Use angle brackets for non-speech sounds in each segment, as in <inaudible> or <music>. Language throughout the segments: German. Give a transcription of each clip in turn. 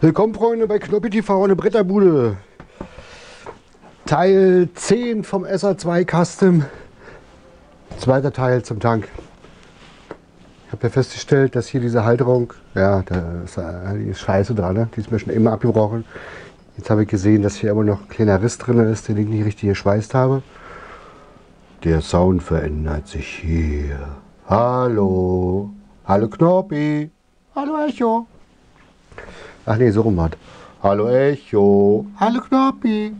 Willkommen, Freunde, bei Knoppi TV eine Bretterbude. Teil 10 vom SA2 Custom. Zweiter Teil zum Tank. Ich habe ja festgestellt, dass hier diese Halterung, ja, da ist, äh, die ist scheiße dran, ne? die ist mir schon immer abgebrochen. Jetzt habe ich gesehen, dass hier immer noch ein kleiner Riss drin ist, den ich nicht richtig geschweißt habe. Der Sound verändert sich hier. Hallo. Hallo Knoppi. Hallo Echo. Ach nee, so rum hat. Hallo Echo. Hallo Knoppi.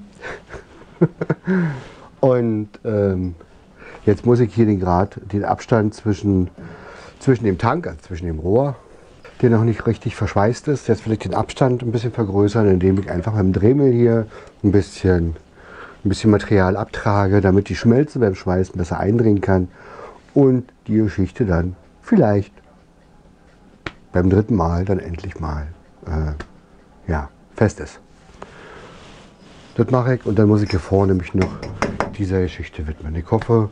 <laughs> Und ähm, jetzt muss ich hier den Grad, den Abstand zwischen, zwischen dem Tank, also zwischen dem Rohr, der noch nicht richtig verschweißt ist, jetzt will ich den Abstand ein bisschen vergrößern, indem ich einfach dem Dremel hier ein bisschen, ein bisschen Material abtrage, damit die Schmelze beim Schweißen besser eindringen kann und die Geschichte dann vielleicht beim dritten Mal dann endlich mal äh, ja, fest ist. Das mache ich und dann muss ich hier vorne mich noch dieser Geschichte widmen. Ich hoffe,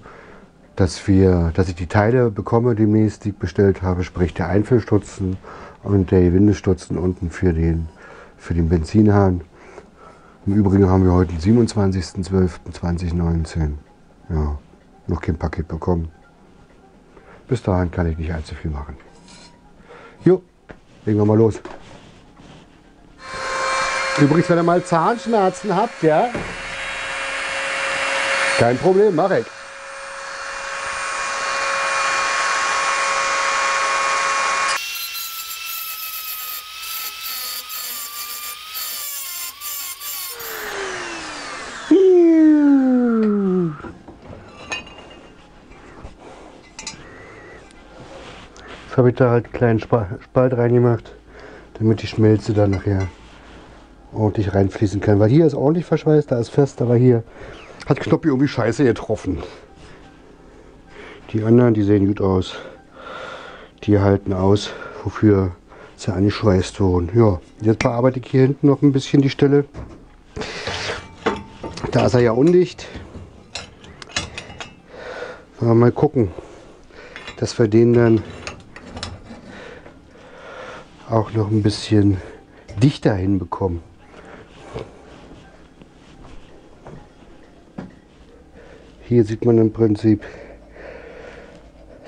dass, wir, dass ich die Teile bekomme demnächst, die ich bestellt habe, sprich der Einfüllstutzen und der Gewindestutzen unten für den, für den Benzinhahn. Im Übrigen haben wir heute den 27.12.2019. Ja, noch kein Paket bekommen. Bis dahin kann ich nicht allzu viel machen. Jo, legen wir mal los. Übrigens, wenn ihr mal Zahnschmerzen habt, ja, kein Problem, mach ich. Habe ich da halt einen kleinen Spalt reingemacht, damit die Schmelze dann nachher ordentlich reinfließen kann. Weil hier ist ordentlich verschweißt, da ist fest, aber hier hat Knoppi irgendwie scheiße getroffen. Die anderen, die sehen gut aus. Die halten aus, wofür sie angeschweißt wurden. Ja, jetzt bearbeite ich hier hinten noch ein bisschen die Stelle. Da ist er ja undicht. Mal gucken, dass wir den dann auch noch ein bisschen dichter hinbekommen. Hier sieht man im Prinzip,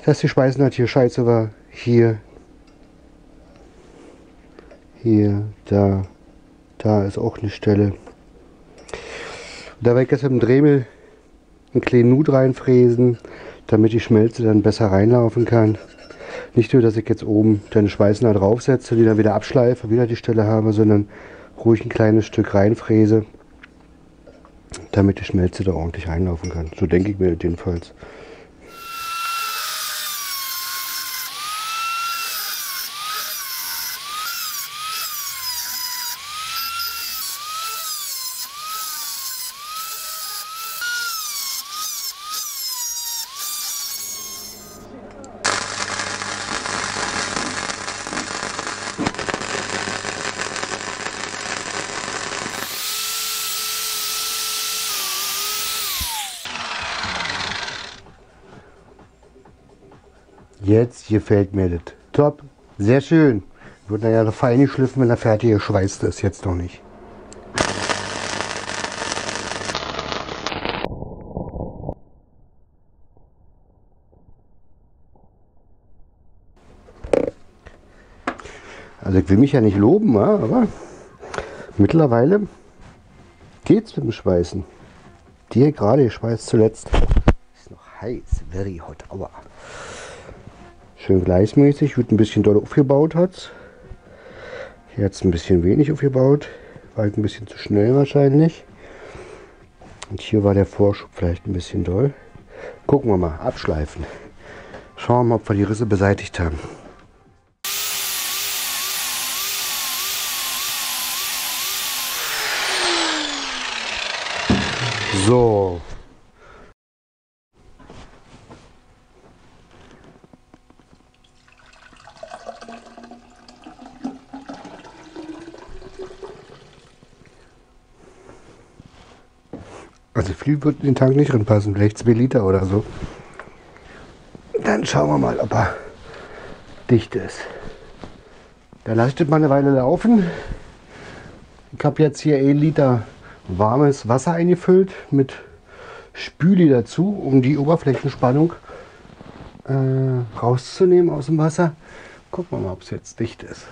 dass die Speisenart hier scheiße war. Hier, hier, da, da ist auch eine Stelle. Da werde ich jetzt mit dem Dremel einen kleinen Nut reinfräsen, damit die Schmelze dann besser reinlaufen kann. Nicht nur, dass ich jetzt oben den Schweißnaht draufsetze, die dann wieder abschleife, wieder die Stelle habe, sondern ruhig ein kleines Stück reinfräse damit die Schmelze da ordentlich einlaufen kann. So denke ich mir jedenfalls. Jetzt gefällt mir das. Top. Sehr schön. Wird nachher noch fein geschliffen, wenn er fertig geschweißt ist. Jetzt noch nicht. Also ich will mich ja nicht loben, aber mittlerweile geht es mit dem Schweißen. Die gerade geschweißt zuletzt. Ist noch heiß, very hot, aber Schön gleichmäßig, wird ein bisschen doll aufgebaut hat. Jetzt ein bisschen wenig aufgebaut, war halt ein bisschen zu schnell wahrscheinlich. Und hier war der Vorschub vielleicht ein bisschen doll. Gucken wir mal, abschleifen. Schauen wir mal, ob wir die Risse beseitigt haben. So, Viel wird den Tank nicht reinpassen, vielleicht 2 Liter oder so. Dann schauen wir mal, ob er dicht ist. Da lasse ich mal eine Weile laufen. Ich habe jetzt hier 1 Liter warmes Wasser eingefüllt mit Spüli dazu, um die Oberflächenspannung äh, rauszunehmen aus dem Wasser. Gucken wir mal, ob es jetzt dicht ist.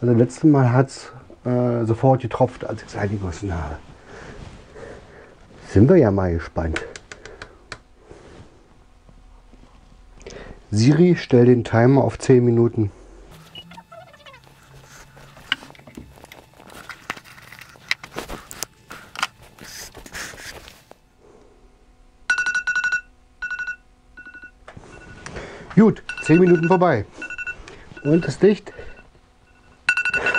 Also letztes Mal hat es äh, sofort getropft, als ich es eingegossen habe. Sind wir ja mal gespannt. Siri, stell den Timer auf 10 Minuten. Gut, 10 Minuten vorbei. Und ist dicht.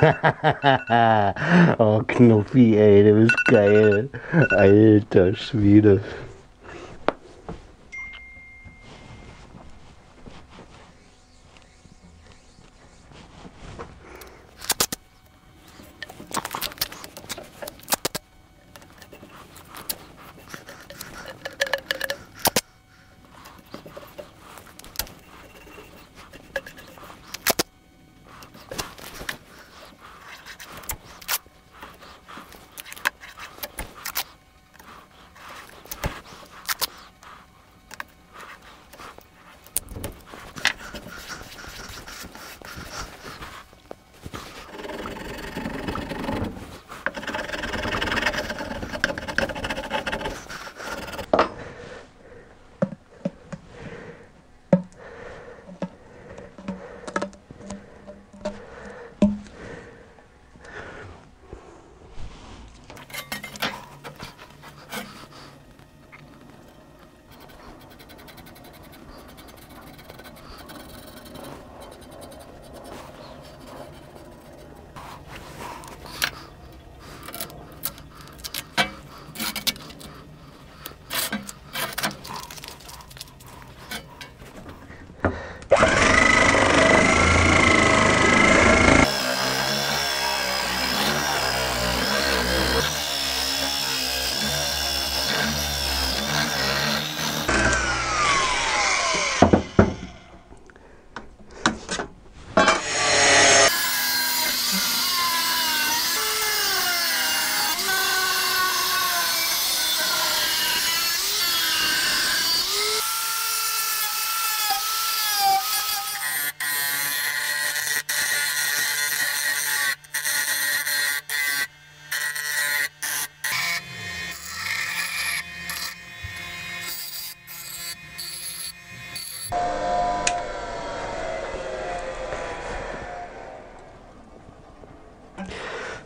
<laughs> oh, Knuffi, ey, du bist geil. Alter Schwede.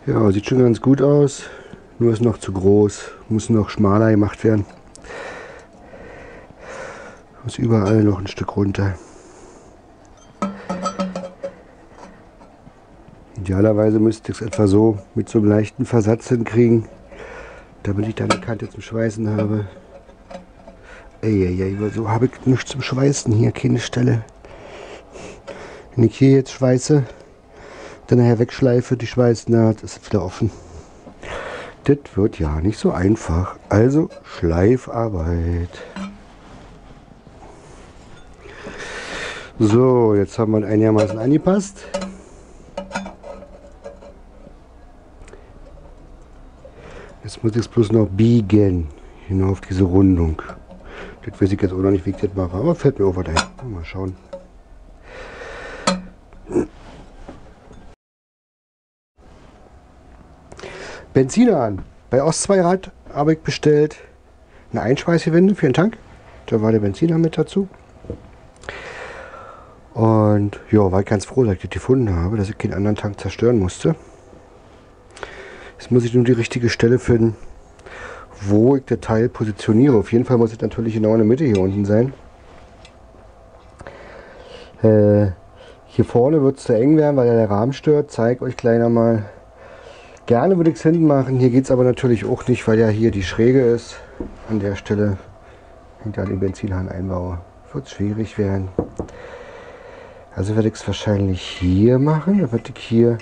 Ja, sieht schon ganz gut aus. Nur ist noch zu groß. Muss noch schmaler gemacht werden. Muss überall noch ein Stück runter. Idealerweise müsste ich es etwa so mit so einem leichten Versatz hinkriegen, damit ich dann eine Kante zum Schweißen habe. Eieiei, so habe ich nichts zum Schweißen hier, keine Stelle. Wenn ich hier jetzt schweiße, dann nachher wegschleife, die Schweißnaht, ist wieder offen. Das wird ja nicht so einfach. Also Schleifarbeit. So, jetzt haben wir einigermaßen angepasst. Jetzt muss ich es bloß noch biegen. Genau auf diese Rundung. Das weiß ich jetzt auch noch nicht, wie ich das mache. Aber fällt mir auch was ein. Mal schauen. Benziner an. Bei Ostzweirad habe ich bestellt eine Einschweißgewinde für den Tank. Da war der Benziner mit dazu. Und ja, war ich ganz froh, dass ich das gefunden habe, dass ich keinen anderen Tank zerstören musste. Jetzt muss ich nur die richtige Stelle finden, wo ich das Teil positioniere. Auf jeden Fall muss es natürlich genau in der Mitte hier unten sein. Äh, hier vorne wird es zu eng werden, weil der Rahmen stört. Zeige euch gleich mal Gerne würde ich es hinten machen. Hier geht es aber natürlich auch nicht, weil ja hier die Schräge ist. An der Stelle hinter dem Benzinhahn einbaue. Wird es schwierig werden. Also werde ich es wahrscheinlich hier machen, damit ich hier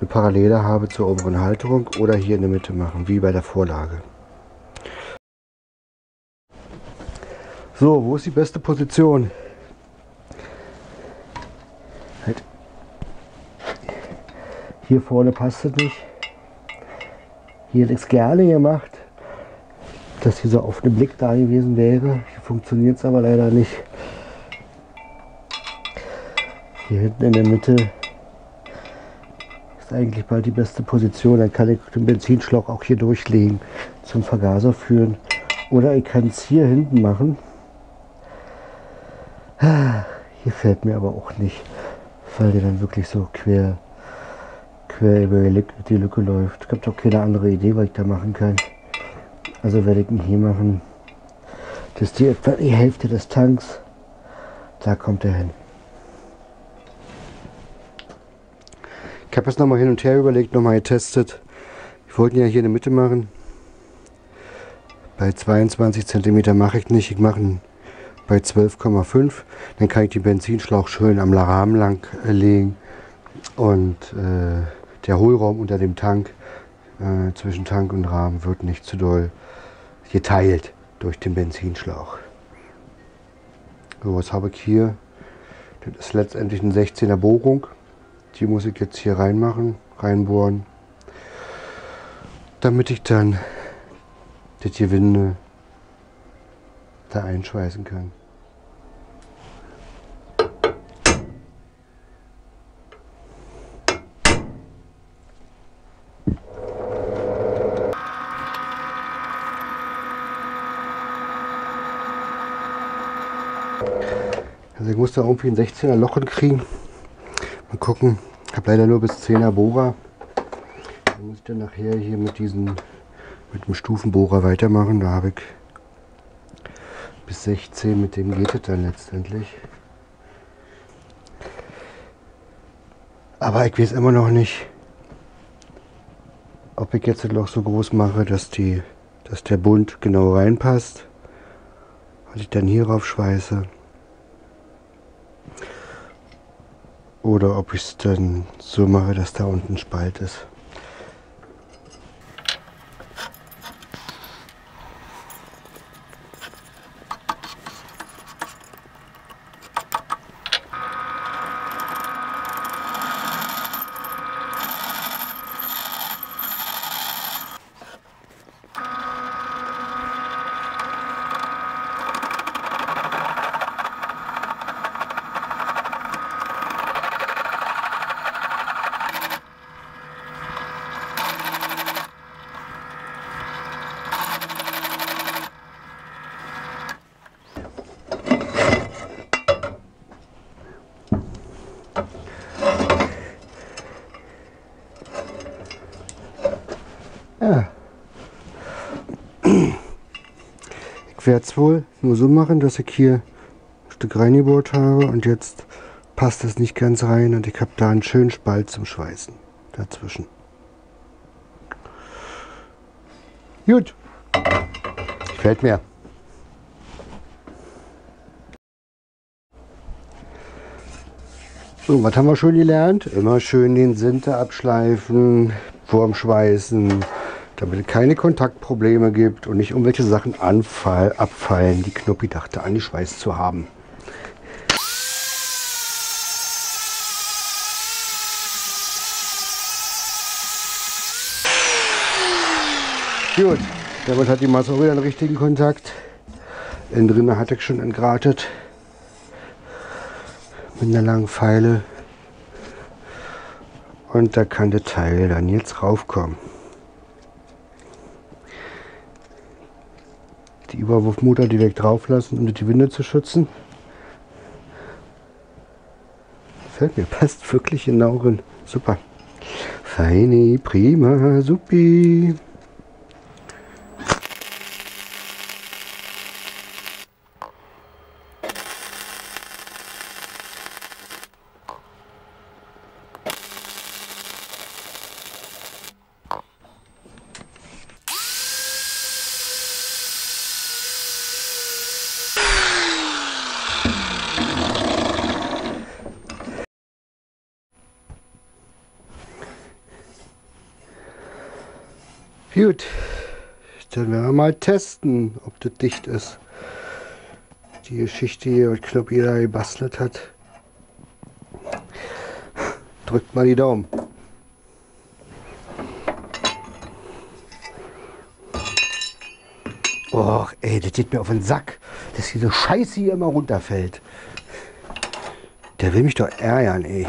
eine Parallele habe zur oberen Halterung oder hier in der Mitte machen, wie bei der Vorlage. So, wo ist die beste Position? Hier vorne passt es nicht. Hier hätte ich es gerne gemacht, dass dieser offene Blick da gewesen wäre. Hier funktioniert es aber leider nicht. Hier hinten in der Mitte ist eigentlich bald die beste Position. Dann kann ich den Benzinschlauch auch hier durchlegen, zum Vergaser führen. Oder ich kann es hier hinten machen. Hier fällt mir aber auch nicht, weil der dann wirklich so quer, quer über die Lücke läuft. Es gibt auch keine andere Idee, was ich da machen kann. Also werde ich ihn hier machen. Das ist die etwa die Hälfte des Tanks. Da kommt er hin. Ich habe es nochmal hin und her überlegt, nochmal getestet. Ich wollte ihn ja hier in der Mitte machen. Bei 22 cm mache ich nicht. Ich mache ihn bei 12,5. Dann kann ich den Benzinschlauch schön am Rahmen lang äh, legen. Und äh, der Hohlraum unter dem Tank, äh, zwischen Tank und Rahmen, wird nicht zu doll geteilt durch den Benzinschlauch. So, was habe ich hier? Das ist letztendlich eine 16er Bohrung. Die muss ich jetzt hier reinmachen, reinbohren, damit ich dann das Gewinde da einschweißen kann. Muss da irgendwie ein 16er Loch kriegen. Mal gucken. Ich habe leider nur bis 10er Bohrer. Dann muss ich dann nachher hier mit diesen mit dem Stufenbohrer weitermachen. Da habe ich bis 16, mit dem geht es dann letztendlich. Aber ich weiß immer noch nicht, ob ich jetzt das Loch so groß mache, dass, die, dass der Bund genau reinpasst. Und ich dann hier rauf schweiße. Oder ob ich es dann so mache, dass da unten Spalt ist. Es wohl nur so machen, dass ich hier ein Stück reingebohrt habe und jetzt passt es nicht ganz rein und ich habe da einen schönen Spalt zum Schweißen dazwischen. Gut, gefällt mir. So, was haben wir schon gelernt? Immer schön den Sinter abschleifen, vorm Schweißen, damit es keine Kontaktprobleme gibt und nicht irgendwelche Sachen anfall, abfallen, die Knuppi dachte angeschweißt zu haben. Gut, damit hat die Masse auch wieder einen richtigen Kontakt. Innen drin hatte ich schon entgratet mit einer langen Pfeile. Und da kann der Teil dann jetzt raufkommen. Die Überwurfmutter direkt drauf lassen, um die Winde zu schützen. Fällt mir, <laughs> passt wirklich genau rein. Super. Feine, prima, supi. Gut, dann werden wir mal testen, ob das dicht ist. Die Geschichte hier, was knapp da gebastelt hat. Drückt mal die Daumen. Och, ey, das geht mir auf den Sack, dass diese Scheiße hier immer runterfällt. Der will mich doch ärgern, ey.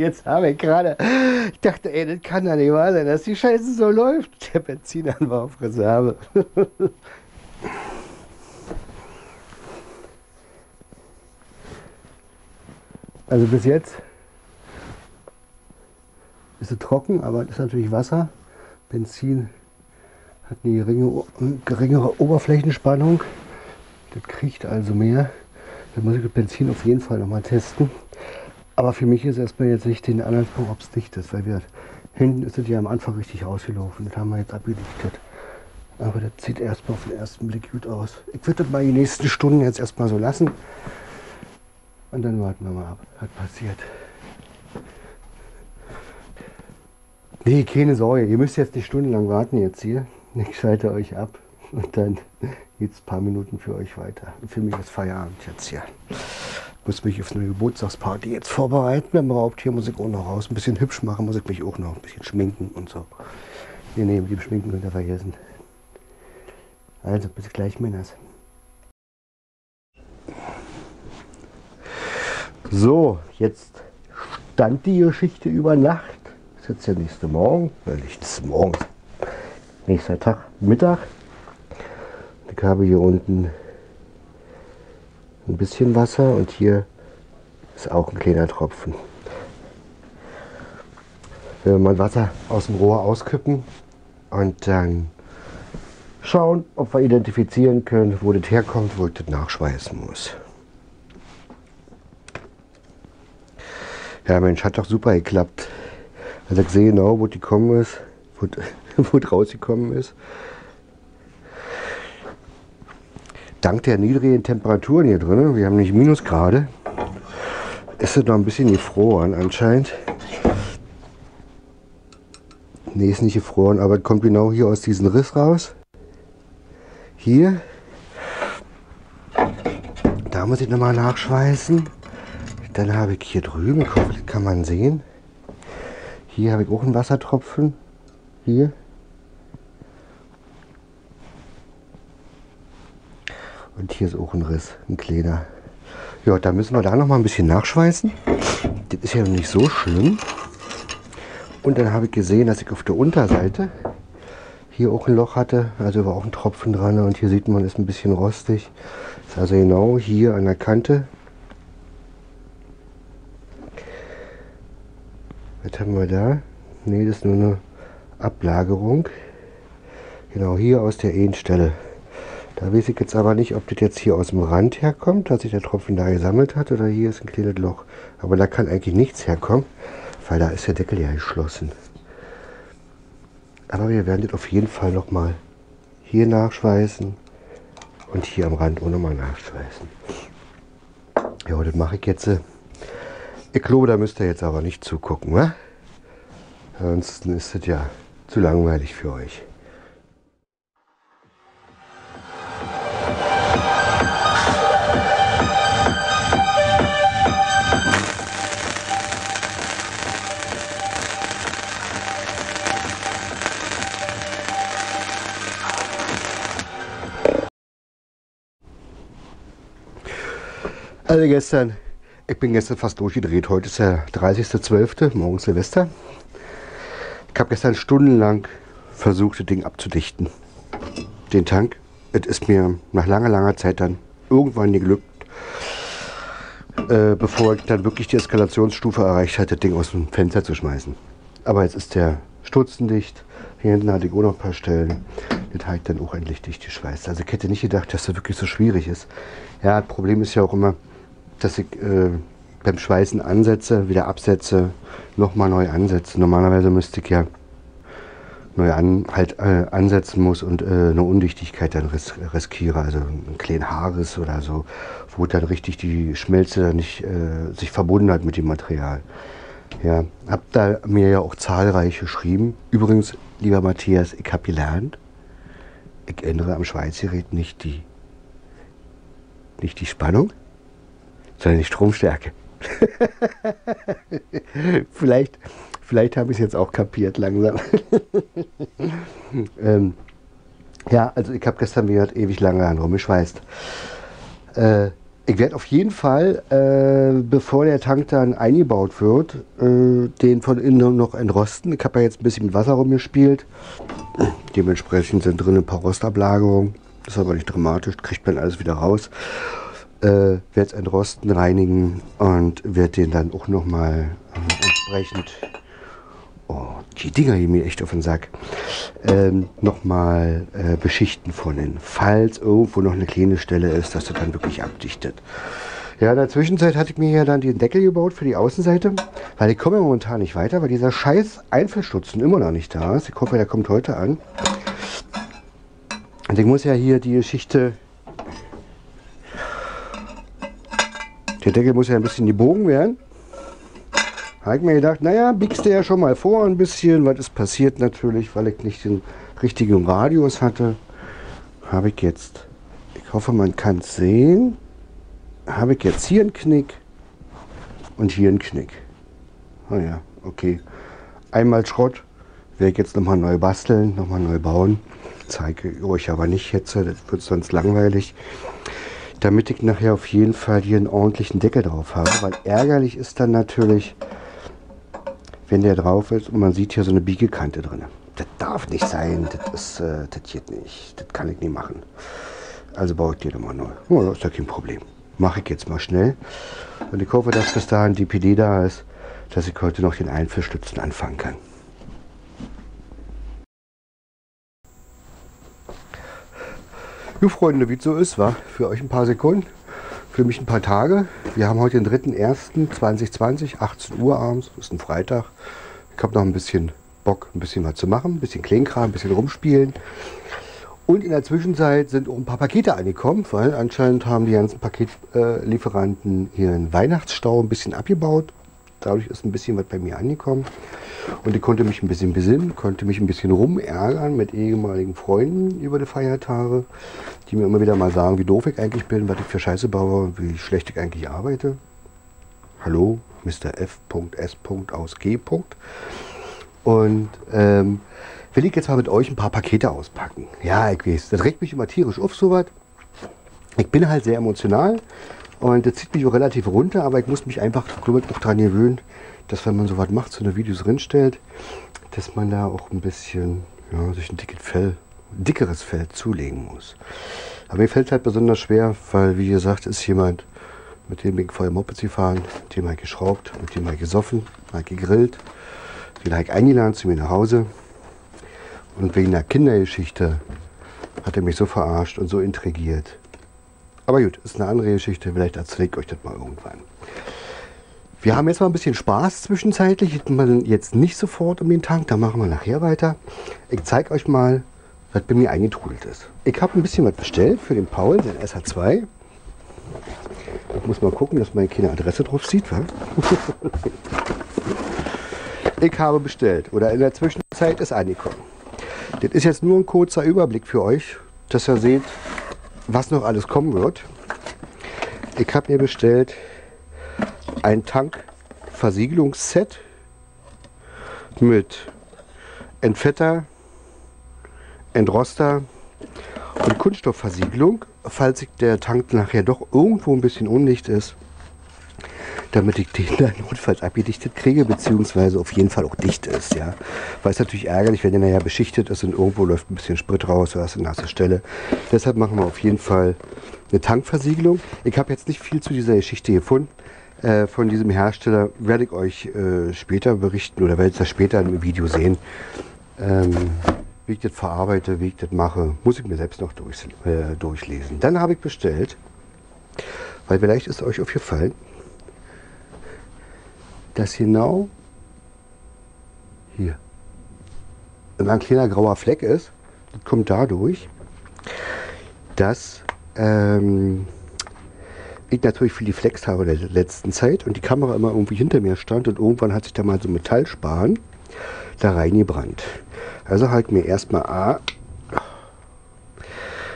Jetzt habe ich gerade, ich dachte, ey, das kann doch nicht wahr sein, dass die Scheiße so läuft. <laughs> Der Benzin war auf Reserve. <laughs> Also bis jetzt ist es trocken, aber es ist natürlich Wasser. Benzin hat eine geringe, geringere Oberflächenspannung. Das kriegt also mehr. Da muss ich das Benzin auf jeden Fall nochmal testen. Aber für mich ist erstmal jetzt nicht den Anhaltspunkt, ob es dicht ist, weil wir hinten ist es ja am Anfang richtig ausgelaufen. Das haben wir jetzt abgedichtet. Aber das sieht erstmal auf den ersten Blick gut aus. Ich würde das mal die nächsten Stunden jetzt erstmal so lassen. Und dann warten wir mal ab, was passiert. Nee, keine Sorge, ihr müsst jetzt nicht stundenlang warten jetzt hier. Ich schalte euch ab und dann geht es ein paar Minuten für euch weiter. Für mich ist Feierabend jetzt hier. Muss mich auf eine Geburtstagsparty jetzt vorbereiten. Beim Raubtier muss ich auch noch raus. Ein bisschen hübsch machen muss ich mich auch noch. Ein bisschen schminken und so. Nee, nee, mit dem Schminken könnt ihr vergessen. Also, bis gleich, Männers. So, jetzt stand die Geschichte über Nacht. Ist jetzt der nächste Morgen, ich das morgens. Nächster Tag, Mittag. Ich habe hier unten ein bisschen Wasser und hier ist auch ein kleiner Tropfen. Wenn wir mal Wasser aus dem Rohr auskippen und dann schauen, ob wir identifizieren können, wo das herkommt, wo ich das nachschweißen muss. Ja Mensch, hat doch super geklappt. Also ich sehe genau, wo die gekommen ist, wo, <laughs> wo rausgekommen ist. Dank der niedrigen Temperaturen hier drin, wir haben nicht Minusgrade, ist es noch ein bisschen gefroren anscheinend. Ne, ist nicht gefroren, aber es kommt genau hier aus diesem Riss raus. Hier. Da muss ich nochmal nachschweißen. Dann habe ich hier drüben, kann man sehen. Hier habe ich auch einen Wassertropfen. Hier. Hier ist auch ein Riss, ein kleiner. Ja, da müssen wir da noch mal ein bisschen nachschweißen. Das ist ja noch nicht so schlimm. Und dann habe ich gesehen, dass ich auf der Unterseite hier auch ein Loch hatte. Also war auch ein Tropfen dran. Und hier sieht man, ist ein bisschen rostig. Ist also genau hier an der Kante. Was haben wir da? Ne, das ist nur eine Ablagerung. Genau hier aus der Ehenstelle. Da weiß ich jetzt aber nicht, ob das jetzt hier aus dem Rand herkommt, dass sich der Tropfen da gesammelt hat, oder hier ist ein kleines Loch. Aber da kann eigentlich nichts herkommen, weil da ist der Deckel ja geschlossen. Aber wir werden das auf jeden Fall nochmal hier nachschweißen und hier am Rand auch nochmal nachschweißen. Ja, das mache ich jetzt. Ich glaube, da müsst ihr jetzt aber nicht zugucken, wa? Ansonsten ist das ja zu langweilig für euch. Also gestern, ich bin gestern fast durchgedreht. Heute ist der 30.12., morgen Silvester. Ich habe gestern stundenlang versucht, das Ding abzudichten. Den Tank. Es ist mir nach langer, langer Zeit dann irgendwann geglückt, äh, bevor ich dann wirklich die Eskalationsstufe erreicht hatte, das Ding aus dem Fenster zu schmeißen. Aber jetzt ist der stutzendicht. Hier hinten hatte ich auch noch ein paar Stellen. Das habe ich dann auch endlich dicht geschweißt. Also ich hätte nicht gedacht, dass das wirklich so schwierig ist. Ja, das Problem ist ja auch immer, dass ich äh, beim Schweißen ansetze, wieder absetze, nochmal neu ansetze. Normalerweise müsste ich ja neu an, halt äh, ansetzen muss und äh, eine Undichtigkeit dann ris riskiere, also einen kleinen Haarriss oder so, wo dann richtig die Schmelze dann nicht äh, sich verbunden hat mit dem Material. Ja, hab da mir ja auch zahlreich geschrieben. Übrigens, lieber Matthias, ich habe gelernt, ich ändere am Schweißgerät nicht die, nicht die Spannung, sondern die Stromstärke. <laughs> vielleicht, vielleicht habe ich es jetzt auch kapiert langsam. <laughs> ähm, ja, also ich habe gestern wieder ewig lange an rumgeschweißt. Äh, ich werde auf jeden Fall, äh, bevor der Tank dann eingebaut wird, äh, den von innen noch entrosten. Ich habe ja jetzt ein bisschen mit Wasser rumgespielt. <clears throat> Dementsprechend sind drin ein paar Rostablagerungen. Das ist aber nicht dramatisch, kriegt man alles wieder raus. Äh, werde es entrosten, reinigen und werde den dann auch nochmal äh, entsprechend oh, die Dinger gehen mir echt auf den Sack, ähm, nochmal äh, beschichten von innen. Falls irgendwo noch eine kleine Stelle ist, dass das dann wirklich abdichtet. Ja, in der Zwischenzeit hatte ich mir ja dann den Deckel gebaut für die Außenseite, weil ich komme ja momentan nicht weiter, weil dieser scheiß Einfeldstutzen immer noch nicht da ist. Ich hoffe, der kommt heute an. Und ich muss ja hier die Geschichte... Der Deckel muss ja ein bisschen gebogen werden. Habe ich mir gedacht, naja, biegst du ja schon mal vor ein bisschen. Was ist passiert natürlich, weil ich nicht den richtigen Radius hatte. Habe ich jetzt, ich hoffe man kann es sehen, habe ich jetzt hier einen Knick und hier einen Knick. Ah ja, okay. Einmal Schrott, werde ich jetzt nochmal neu basteln, nochmal neu bauen. Zeige euch aber nicht jetzt, das wird sonst langweilig. Damit ich nachher auf jeden Fall hier einen ordentlichen Deckel drauf habe, weil ärgerlich ist dann natürlich, wenn der drauf ist und man sieht hier so eine Biegekante drin. Das darf nicht sein, das, ist, äh, das geht nicht, das kann ich nicht machen. Also baue ich die nochmal neu. Oh, das ist ja kein Problem. Mache ich jetzt mal schnell. Und ich hoffe, dass bis dahin die PD da ist, dass ich heute noch den Einführstützen anfangen kann. Jo Freunde, wie es so ist, war für euch ein paar Sekunden für mich ein paar Tage. Wir haben heute den 3.1.2020, 18 Uhr abends, ist ein Freitag. Ich habe noch ein bisschen Bock, ein bisschen was zu machen, ein bisschen Kleinkram, ein bisschen rumspielen. Und in der Zwischenzeit sind auch ein paar Pakete angekommen, weil anscheinend haben die ganzen Paketlieferanten ihren Weihnachtsstau ein bisschen abgebaut. Dadurch ist ein bisschen was bei mir angekommen. Und ich konnte mich ein bisschen besinnen, konnte mich ein bisschen rumärgern mit ehemaligen Freunden über die Feiertage, die mir immer wieder mal sagen, wie doof ich eigentlich bin, was ich für Scheiße baue, wie schlecht ich eigentlich arbeite. Hallo, Mr. F.S. aus G. Und ähm, will ich jetzt mal mit euch ein paar Pakete auspacken. Ja, ich weiß, das regt mich immer tierisch auf, sowas. Ich bin halt sehr emotional und das zieht mich auch relativ runter, aber ich muss mich einfach, noch daran gewöhnen, dass wenn man so was macht, so eine Videos drinstellt, dass man da auch ein bisschen, ja, sich ein dickes Fell, dickeres Fell zulegen muss. Aber mir fällt halt besonders schwer, weil, wie gesagt, ist jemand, mit dem bin ich vorher Moped gefahren, mit dem habe ich geschraubt, mit dem habe ich gesoffen, habe gegrillt, den habe ich eingeladen zu mir nach Hause. Und wegen der Kindergeschichte hat er mich so verarscht und so intrigiert. Aber gut, ist eine andere Geschichte, vielleicht erzähle ich euch das mal irgendwann. Wir haben jetzt mal ein bisschen Spaß zwischenzeitlich. Jetzt nicht sofort um den Tank, da machen wir nachher weiter. Ich zeige euch mal, was bei mir eingetrudelt ist. Ich habe ein bisschen was bestellt für den Paul, den SH2. Ich muss mal gucken, dass meine keine Adresse drauf sieht. Wa? <laughs> ich habe bestellt oder in der Zwischenzeit ist angekommen. Das ist jetzt nur ein kurzer Überblick für euch, dass ihr seht, was noch alles kommen wird. Ich habe mir bestellt ein Tankversiegelungsset mit Entfetter, Entroster und Kunststoffversiegelung, falls der Tank nachher doch irgendwo ein bisschen undicht ist, damit ich den dann notfalls abgedichtet kriege, beziehungsweise auf jeden Fall auch dicht ist. Ja. Weil es natürlich ärgerlich, wenn der nachher beschichtet ist und irgendwo läuft ein bisschen Sprit raus oder ist eine nasse Stelle. Deshalb machen wir auf jeden Fall eine Tankversiegelung. Ich habe jetzt nicht viel zu dieser Geschichte gefunden. Äh, von diesem Hersteller werde ich euch äh, später berichten oder werdet ihr später im Video sehen. Ähm, wie ich das verarbeite, wie ich das mache, muss ich mir selbst noch durch, äh, durchlesen. Dann habe ich bestellt, weil vielleicht ist euch aufgefallen, dass genau hier ein kleiner grauer Fleck ist. Das kommt dadurch, dass ähm, ich natürlich viel geflext habe in der letzten Zeit und die Kamera immer irgendwie hinter mir stand und irgendwann hat sich da mal so Metallspan da reingebrannt. Also halt mir erstmal A.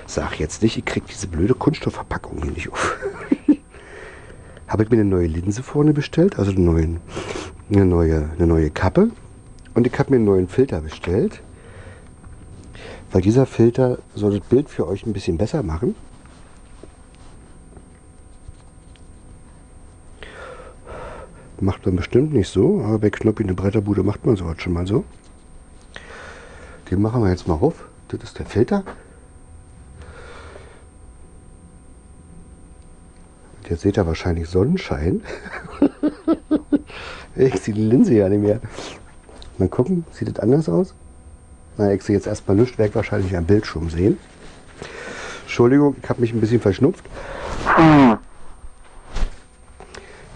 Sag jetzt nicht, ich krieg diese blöde Kunststoffverpackung hier nicht auf. <laughs> habe ich mir eine neue Linse vorne bestellt, also eine neue, eine neue, eine neue Kappe. Und ich habe mir einen neuen Filter bestellt. Weil dieser Filter soll das Bild für euch ein bisschen besser machen. Macht man bestimmt nicht so, aber bei Knoppi in der Bretterbude macht man sowas schon mal so. Den machen wir jetzt mal auf. Das ist der Filter. Jetzt seht ihr wahrscheinlich Sonnenschein. <laughs> ich sehe die Linse ja nicht mehr. Mal gucken, sieht das anders aus? Na, ich sehe jetzt erstmal nichts, werde wahrscheinlich am Bildschirm sehen. Entschuldigung, ich habe mich ein bisschen verschnupft.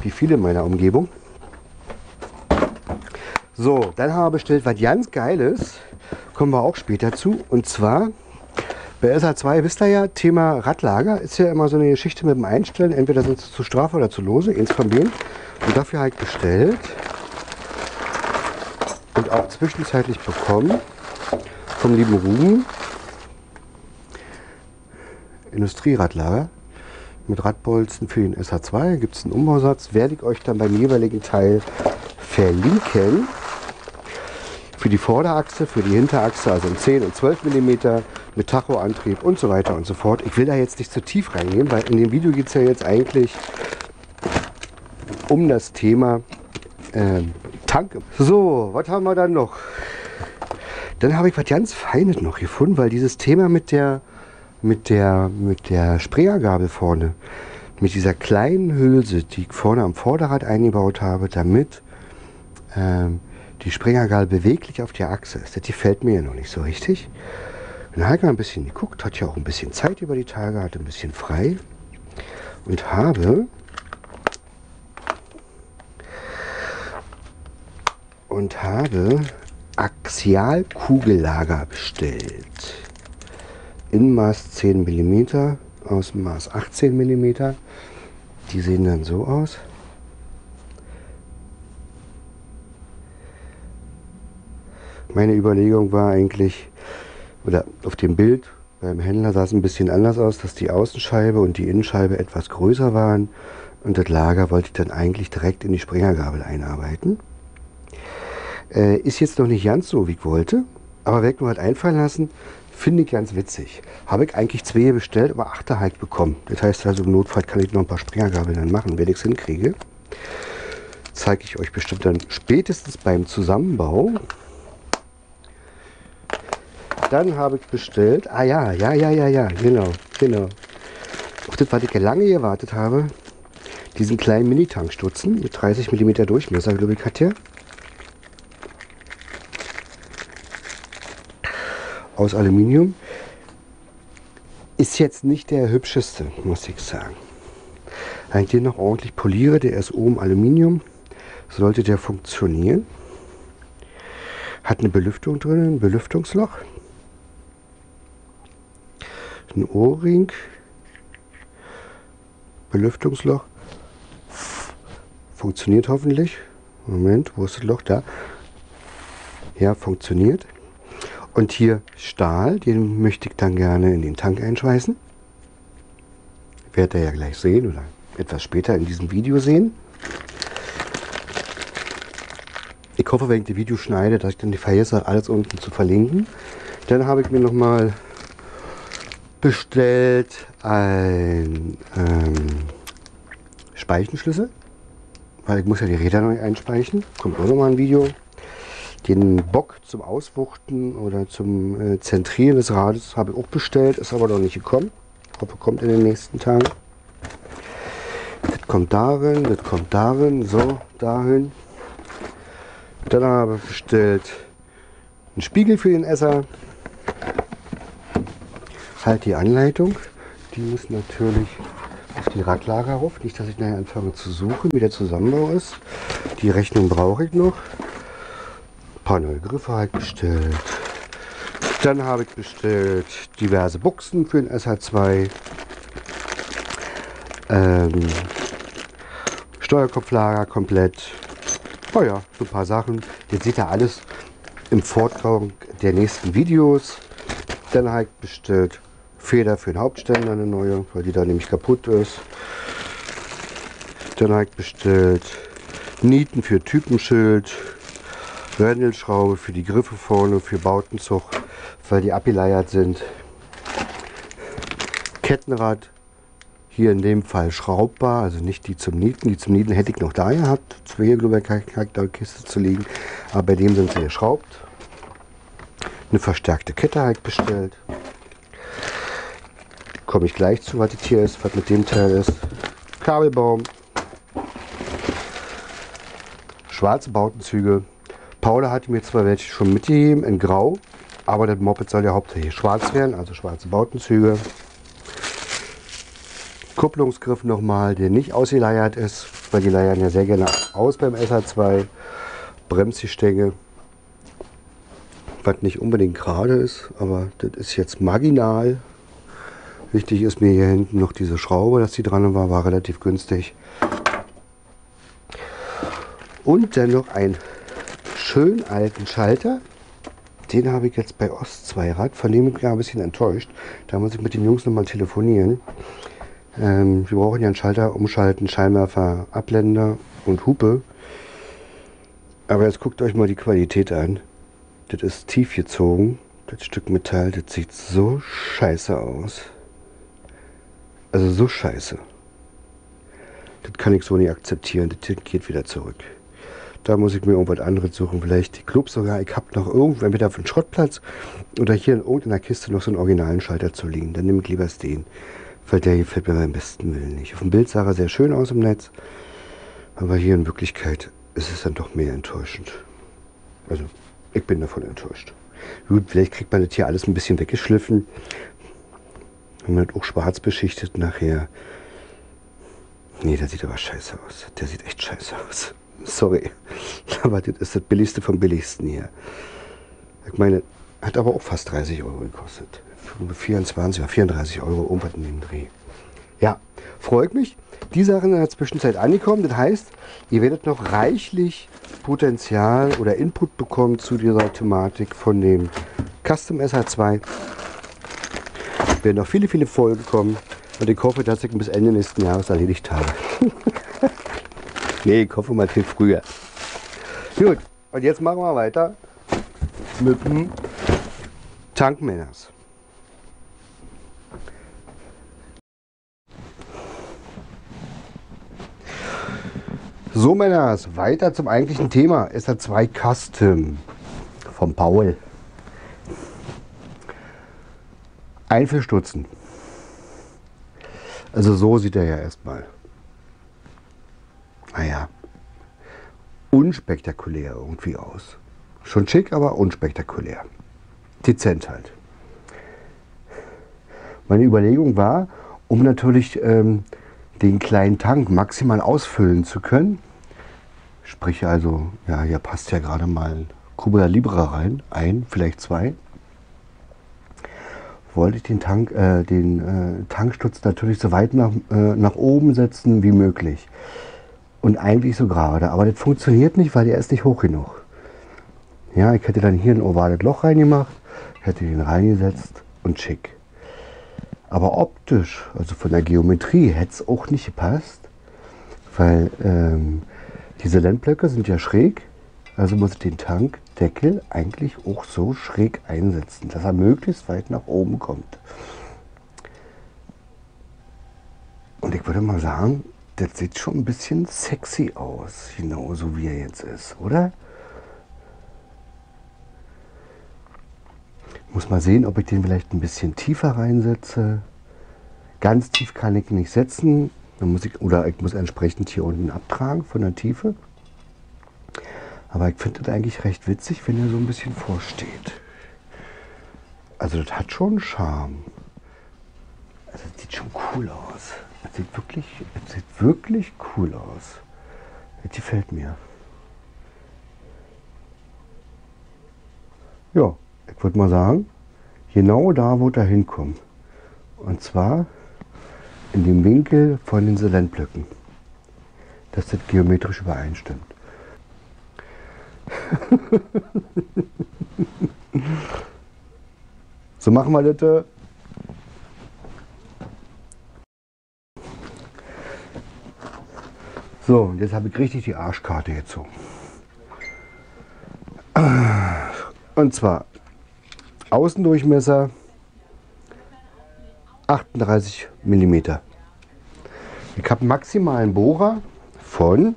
Wie viele in meiner Umgebung. So, dann haben wir bestellt, was ganz Geiles. Kommen wir auch später zu. Und zwar, bei SA2 wisst ihr ja, Thema Radlager ist ja immer so eine Geschichte mit dem Einstellen. Entweder sind es zu Strafe oder zu Lose, eins von denen. Und dafür halt bestellt und auch zwischenzeitlich bekommen vom lieben Ruben. Industrieradlager mit Radbolzen für den SH2. Gibt es einen Umbausatz, werde ich euch dann beim jeweiligen Teil verlinken. Für die Vorderachse, für die Hinterachse, also in 10 und 12 mm mit Tachoantrieb und so weiter und so fort. Ich will da jetzt nicht zu tief reingehen, weil in dem Video geht es ja jetzt eigentlich um das Thema ähm, Tanke. So, was haben wir dann noch? Dann habe ich was ganz Feines noch gefunden, weil dieses Thema mit der, mit der, mit der Springergabel vorne, mit dieser kleinen Hülse, die ich vorne am Vorderrad eingebaut habe, damit ähm, die Springergabel beweglich auf der Achse ist. Das gefällt mir ja noch nicht so richtig. Dann habe ich mal ein bisschen geguckt, hatte ja auch ein bisschen Zeit über die Tage, hatte ein bisschen frei und habe und habe Axialkugellager bestellt. Innenmaß 10 mm, Außenmaß 18 mm. Die sehen dann so aus. Meine Überlegung war eigentlich, oder auf dem Bild beim Händler sah es ein bisschen anders aus, dass die Außenscheibe und die Innenscheibe etwas größer waren und das Lager wollte ich dann eigentlich direkt in die Springergabel einarbeiten. Äh, ist jetzt noch nicht ganz so, wie ich wollte, aber weg nur hat einfallen lassen, finde ich ganz witzig. Habe ich eigentlich zwei bestellt, aber achte halt bekommen. Das heißt also, im Notfall kann ich noch ein paar Springergabeln dann machen, wenn ich es hinkriege. Zeige ich euch bestimmt dann spätestens beim Zusammenbau. Dann habe ich bestellt, ah ja, ja, ja, ja, ja, genau, genau. Auf das, was ich lange gewartet habe, diesen kleinen Mini-Tankstutzen mit 30 mm Durchmesser, glaube ich, hat der. aus Aluminium. Ist jetzt nicht der hübscheste, muss ich sagen. Wenn ich den noch ordentlich poliere, der ist oben Aluminium, sollte der funktionieren. Hat eine Belüftung drin, ein Belüftungsloch. Ein O-Ring. Belüftungsloch. Funktioniert hoffentlich. Moment, wo ist das Loch? Da. Ja, funktioniert. Und hier Stahl, den möchte ich dann gerne in den Tank einschweißen. Werdet ihr ja gleich sehen oder etwas später in diesem Video sehen. Ich hoffe, wenn ich die Video schneide, dass ich dann die vergesse, alles unten zu verlinken. Dann habe ich mir noch mal bestellt ein ähm, Speichenschlüssel, weil ich muss ja die Räder neu einspeichen. Kommt auch noch mal ein Video. Den Bock zum Auswuchten oder zum äh, Zentrieren des Rades habe ich auch bestellt, ist aber noch nicht gekommen. Ich hoffe, kommt in den nächsten Tagen. Das kommt darin, das kommt darin, so, dahin. Dann habe ich bestellt einen Spiegel für den Esser. Halt die Anleitung. Die muss natürlich auf die Radlager rauf. Nicht, dass ich nachher anfange zu suchen, wie der Zusammenbau ist. Die Rechnung brauche ich noch paar neue Griffe halt bestellt. Dann habe ich bestellt diverse Buchsen für den SH2. Ähm, Steuerkopflager komplett. Oh ja, so ein paar Sachen. Jetzt seht ihr alles im Fortgang der nächsten Videos. Dann habe ich bestellt Feder für den Hauptständer, eine neue, weil die da nämlich kaputt ist. Dann habe ich bestellt Nieten für Typenschild, Wendelschraube für die Griffe vorne, für Bautenzug, weil die abgeleiert sind. Kettenrad, hier in dem Fall schraubbar, also nicht die zum Nieten. Die zum Nieten hätte ich noch da gehabt, zwei glaube ich, Kiste zu liegen, aber bei dem sind sie geschraubt. Eine verstärkte Kette ich bestellt. Komme ich gleich zu, was das hier ist, was mit dem Teil ist. Kabelbaum. Schwarze Bautenzüge. Paula hatte mir zwar welche schon mitgegeben in Grau, aber das Moped soll ja hauptsächlich schwarz werden, also schwarze Bautenzüge. Kupplungsgriff nochmal, der nicht ausgeleiert ist, weil die leiern ja sehr gerne aus beim SH2. Bremsgestänge, was nicht unbedingt gerade ist, aber das ist jetzt marginal. Wichtig ist mir hier hinten noch diese Schraube, dass die dran war, war relativ günstig. Und dann noch einen schönen alten Schalter. Den habe ich jetzt bei Ost 2 Rad, von dem bin ich ein bisschen enttäuscht. Da muss ich mit den Jungs nochmal telefonieren. Ähm, wir brauchen ja einen Schalter, umschalten, Scheinwerfer, Abblender und Hupe. Aber jetzt guckt euch mal die Qualität an. Das ist tief gezogen. Das Stück Metall, das sieht so scheiße aus. Also so scheiße. Das kann ich so nicht akzeptieren. Das geht wieder zurück. Da muss ich mir irgendwas anderes suchen. Vielleicht, ich glaube sogar, ich habe noch irgendwo, entweder auf dem Schrottplatz oder hier in irgendeiner Kiste noch so einen originalen Schalter zu liegen. Dann nehme ich lieber den. Weil der gefällt mir beim besten Willen nicht. Auf dem Bild sah er sehr schön aus im Netz. Aber hier in Wirklichkeit ist es dann doch mehr enttäuschend. Also, ich bin davon enttäuscht. Gut, vielleicht kriegt man das hier alles ein bisschen weggeschliffen. Und hat auch schwarz beschichtet nachher. Nee, der sieht aber scheiße aus. Der sieht echt scheiße aus. <laughs> Sorry. Aber das ist das billigste vom billigsten hier. Ich meine, hat aber auch fast 30 Euro gekostet. 24 oder 34 Euro irgendwas in den Dreh. Ja, freut mich. Die Sachen sind in der Zwischenzeit angekommen. Das heißt, ihr werdet noch reichlich Potenzial oder Input bekommen zu dieser Thematik von dem Custom SH2 werden noch viele, viele Folgen kommen. Und ich hoffe, dass ich bis Ende nächsten Jahres erledigt habe. <laughs> nee, ich hoffe mal viel früher. Gut, und jetzt machen wir weiter mit dem Tankmänners. So Männers, weiter zum eigentlichen Thema. SR2 Custom vom Paul. Einführstutzen. Also so sieht er ja erstmal. Naja, unspektakulär irgendwie aus. Schon schick, aber unspektakulär. Dezent halt. Meine Überlegung war, um natürlich ähm, den kleinen Tank maximal ausfüllen zu können, sprich also, ja, hier passt ja gerade mal ein Cubra Libra rein, ein, vielleicht zwei, wollte ich den, Tank, äh, den äh, Tankstutz natürlich so weit nach, äh, nach oben setzen wie möglich. Und eigentlich so gerade. Aber das funktioniert nicht, weil der ist nicht hoch genug. Ja, ich hätte dann hier ein ovales Loch reingemacht, hätte den reingesetzt und schick. Aber optisch, also von der Geometrie, hätte es auch nicht gepasst, weil ähm, diese Landblöcke sind ja schräg. Also muss ich den Tank Deckel eigentlich auch so schräg einsetzen, dass er möglichst weit nach oben kommt. Und ich würde mal sagen, das sieht schon ein bisschen sexy aus, genauso wie er jetzt ist, oder? Muss mal sehen, ob ich den vielleicht ein bisschen tiefer reinsetze. Ganz tief kann ich nicht setzen. Dann muss ich, oder ich muss entsprechend hier unten abtragen von der Tiefe. Aber ich finde das eigentlich recht witzig, wenn er so ein bisschen vorsteht. Also das hat schon Charme. Also das sieht schon cool aus. Das sieht wirklich, das sieht wirklich cool aus. Das gefällt mir. Ja, ich würde mal sagen, Genau da, wo da hinkommt. Und zwar in dem Winkel von den Silentblöcken. Dass das geometrisch übereinstimmt. <laughs> so machen wir das. So, jetzt habe ich richtig die Arschkarte gezogen. <clears throat> Und zwar Außendurchmesser 38 mm. Ich habe maximalen Bohrer von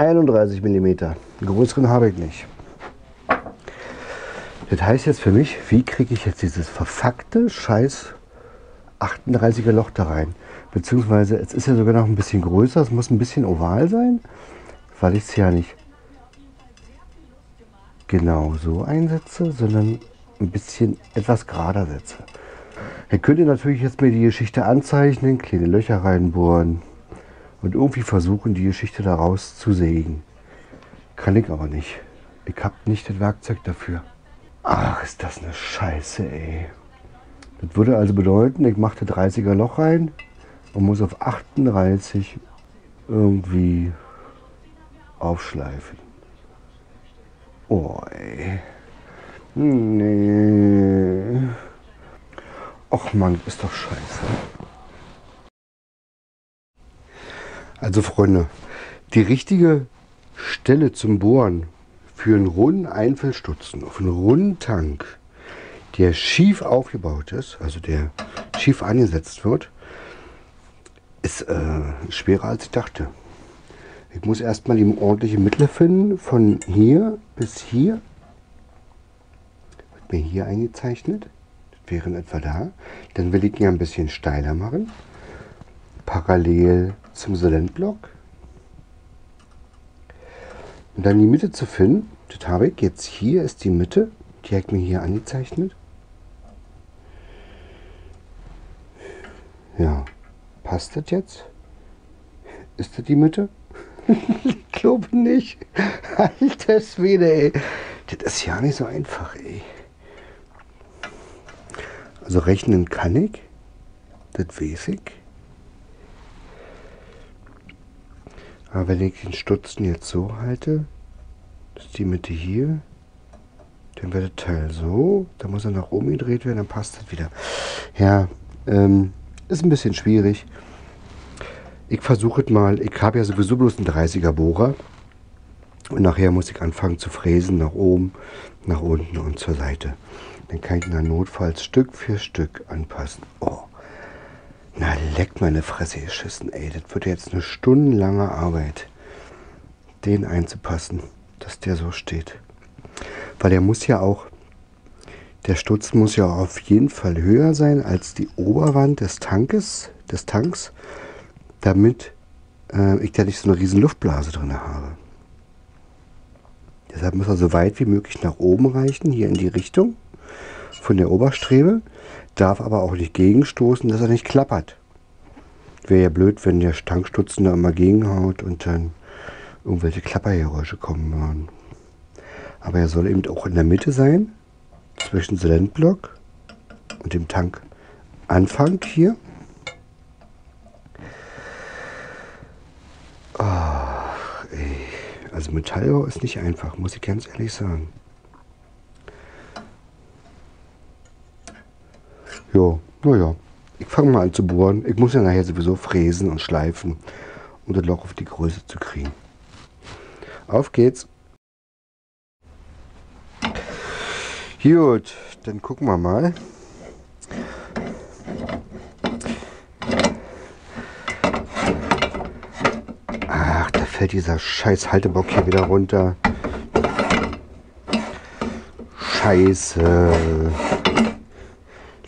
31 mm. Größeren habe ich nicht. Das heißt jetzt für mich, wie kriege ich jetzt dieses verfackte Scheiß 38er Loch da rein? Beziehungsweise es ist ja sogar noch ein bisschen größer, es muss ein bisschen oval sein, weil ich es ja nicht genau so einsetze, sondern ein bisschen etwas gerader setze. Er könnte natürlich jetzt mir die Geschichte anzeichnen, kleine Löcher reinbohren und irgendwie versuchen, die Geschichte daraus zu sägen. Kann ich aber nicht. Ich habe nicht das Werkzeug dafür. Ach, ist das eine Scheiße, ey. Das würde also bedeuten, ich mache das 30er Loch rein und muss auf 38 irgendwie aufschleifen. Oh, ey. Nee. Och man, ist doch scheiße. Also Freunde, die richtige Stelle zum Bohren für einen runden Einfüllstutzen auf einen runden Tank, der schief aufgebaut ist, also der schief angesetzt wird, ist äh, schwerer als ich dachte. Ich muss erstmal die ordentliche Mitte finden, von hier bis hier. Wird mir hier eingezeichnet. Das wäre in etwa da. Dann will ich ihn ein bisschen steiler machen. Parallel zum Silentblock. Und dann die Mitte zu finden, das habe ich. Jetzt hier ist die Mitte, die ich mir hier angezeichnet. Ja, passt das jetzt? Ist das die Mitte? <laughs> ich glaube nicht. Alter Schwede, ey. Das ist ja nicht so einfach, ey. Also rechnen kann ich. Das weiß ich. Aber wenn ich den Stutzen jetzt so halte, ist die Mitte hier, dann wird das Teil so, da muss er nach oben gedreht werden, dann passt das wieder. Ja, ähm, ist ein bisschen schwierig. Ich versuche es mal, ich habe ja sowieso bloß einen 30er Bohrer. Und nachher muss ich anfangen zu fräsen, nach oben, nach unten und zur Seite. Dann kann ich dann notfalls Stück für Stück anpassen. Oh, na leck meine Fresse geschissen, ey. Das wird jetzt eine stundenlange Arbeit, den einzupassen, dass der so steht. Weil der muss ja auch, der Stutz muss ja auf jeden Fall höher sein als die Oberwand des Tankes, des Tanks damit äh, ich da nicht so eine riesen Luftblase drin habe. Deshalb muss er so weit wie möglich nach oben reichen, hier in die Richtung von der Oberstrebe, darf aber auch nicht gegenstoßen, dass er nicht klappert. Wäre ja blöd, wenn der Tankstutzen da immer gegenhaut und dann irgendwelche Klappergeräusche kommen würden. Aber er soll eben auch in der Mitte sein, zwischen Silentblock und dem Tank Anfang hier. Ach, ey. Also Metallbau ist nicht einfach, muss ich ganz ehrlich sagen. Jo, naja. Ich fange mal an zu bohren. Ich muss ja nachher sowieso fräsen und schleifen, um das Loch auf die Größe zu kriegen. Auf geht's. Gut, dann gucken wir mal. fällt dieser scheiß Haltebock hier wieder runter. Scheiße.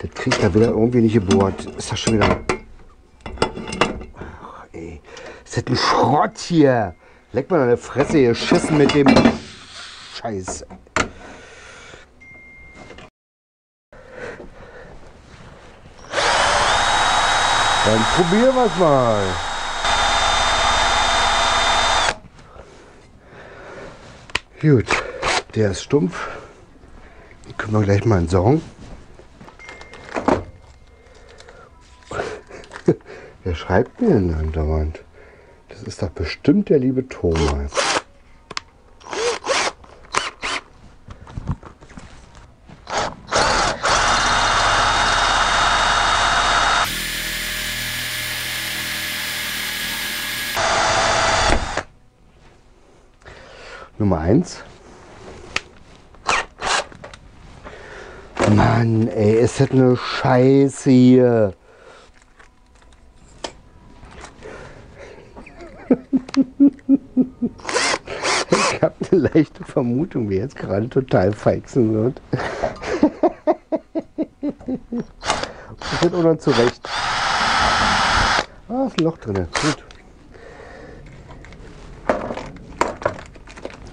Das kriegt er wieder irgendwie nicht gebohrt. Ist das schon wieder... Ach, ey. Ist das ein Schrott hier? Leck mal deine Fresse, geschissen mit dem Scheiß. Dann probieren wir es mal. Gut, Der ist stumpf. Den können wir gleich mal entsorgen. Wer schreibt mir denn andauernd? Das ist doch bestimmt der liebe Thomas. Nummer eins. Mann, ey, ist das eine Scheiße hier. Eine leichte Vermutung, wer jetzt gerade total feixen wird. das wird auch noch zurecht. Ah, ist ein Loch drin. Gut.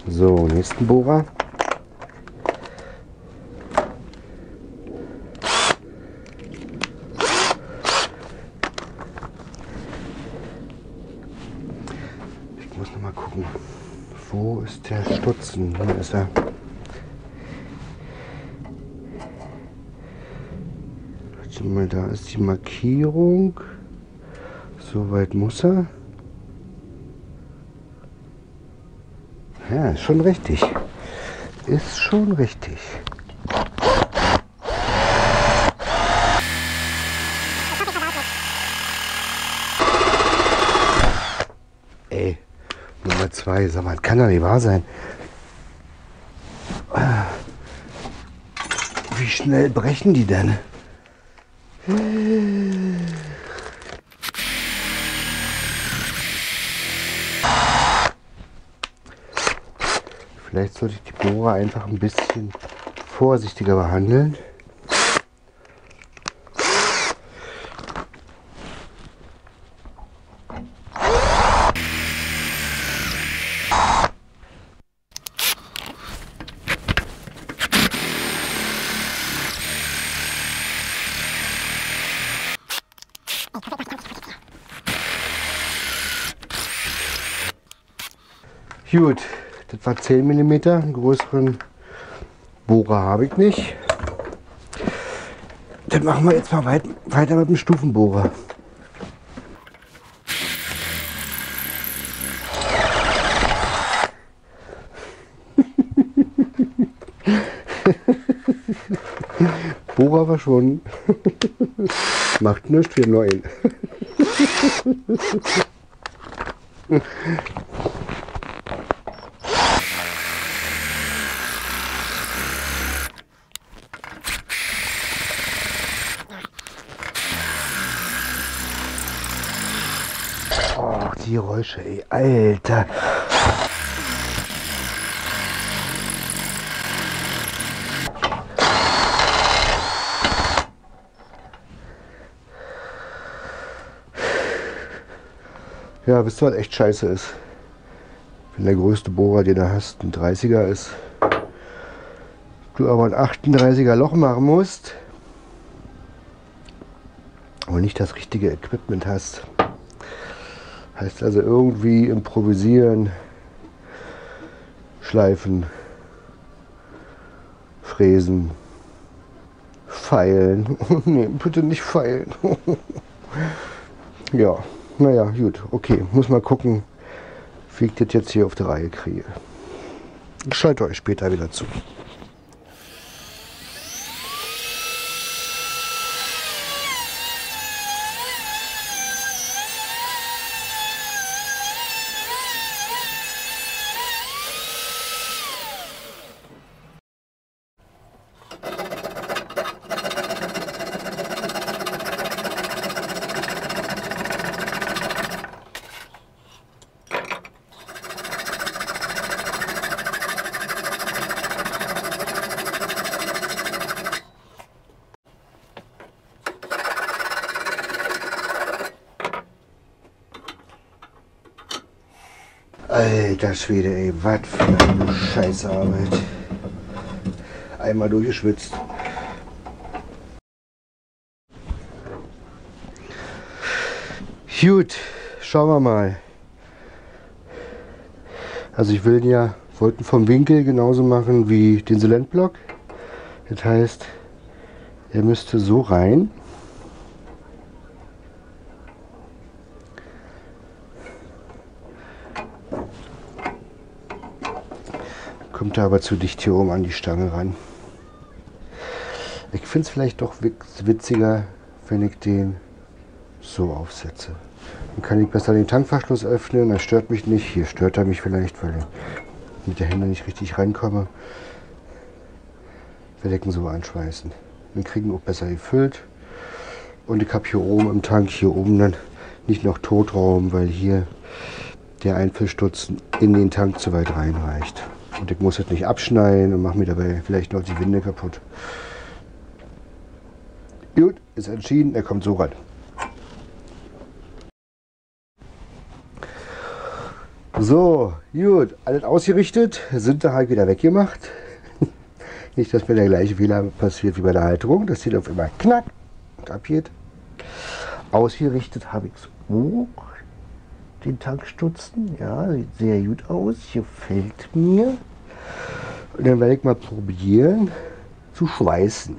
So, nächsten Bohrer. Ich muss noch mal gucken. Wo ist der Stutzen? Hier ist er. Warte mal, da ist die Markierung. Soweit muss er. Ja, ist schon richtig. Ist schon richtig. Ey, Nummer zwei, sag mal, kann doch nicht wahr sein. Wie schnell brechen die denn? Vielleicht sollte ich die Bohrer einfach ein bisschen vorsichtiger behandeln. Gut, das war 10 mm. Einen größeren Bohrer habe ich nicht. Dann machen wir jetzt mal weit, weiter mit dem Stufenbohrer. <laughs> Bohrer verschwunden. <laughs> Macht nichts, wir neuen. <laughs> Geräusche, ey, Alter. Ja, wisst ihr, was echt scheiße ist? Wenn der größte Bohrer, den du hast, ein 30er ist, du aber ein 38er Loch machen musst und nicht das richtige Equipment hast. Heißt also irgendwie improvisieren, schleifen, fräsen, feilen. <laughs> nee, bitte nicht feilen. <laughs> ja, naja, gut, okay. Muss mal gucken, wie ich das jetzt hier auf der Reihe kriege. Ich schalte euch später wieder zu. Alter Schwede, ey, was für eine Scheißarbeit. Einmal durchgeschwitzt. Gut, schauen wir mal. Also ich will ja wollten vom Winkel genauso machen wie den Silentblock. Das heißt, er müsste so rein. Da aber zu dicht hier oben an die Stange ran. Ich finde es vielleicht doch witziger, wenn ich den so aufsetze. Dann kann ich besser den Tankverschluss öffnen, das stört mich nicht. Hier stört er mich vielleicht, weil ich mit der Hände nicht richtig reinkomme. Wir decken so anschweißen. Dann kriegen auch besser gefüllt. Und ich habe hier oben im Tank, hier oben dann nicht noch Totraum, weil hier der Einfüllstutzen in den Tank zu weit reinreicht. Und ich muss jetzt nicht abschneiden und mache mir dabei vielleicht noch die Winde kaputt. Gut, ist entschieden, er kommt so ran. So, gut, alles ausgerichtet, sind da halt wieder weggemacht. <laughs> Nicht, dass mir der gleiche Fehler passiert wie bei der Halterung, dass die auf immer knack kapiert. Ausgerichtet habe ich es auch, den Tankstutzen. Ja, sieht sehr gut aus, gefällt mir. Und dann werde ich mal probieren zu schweißen.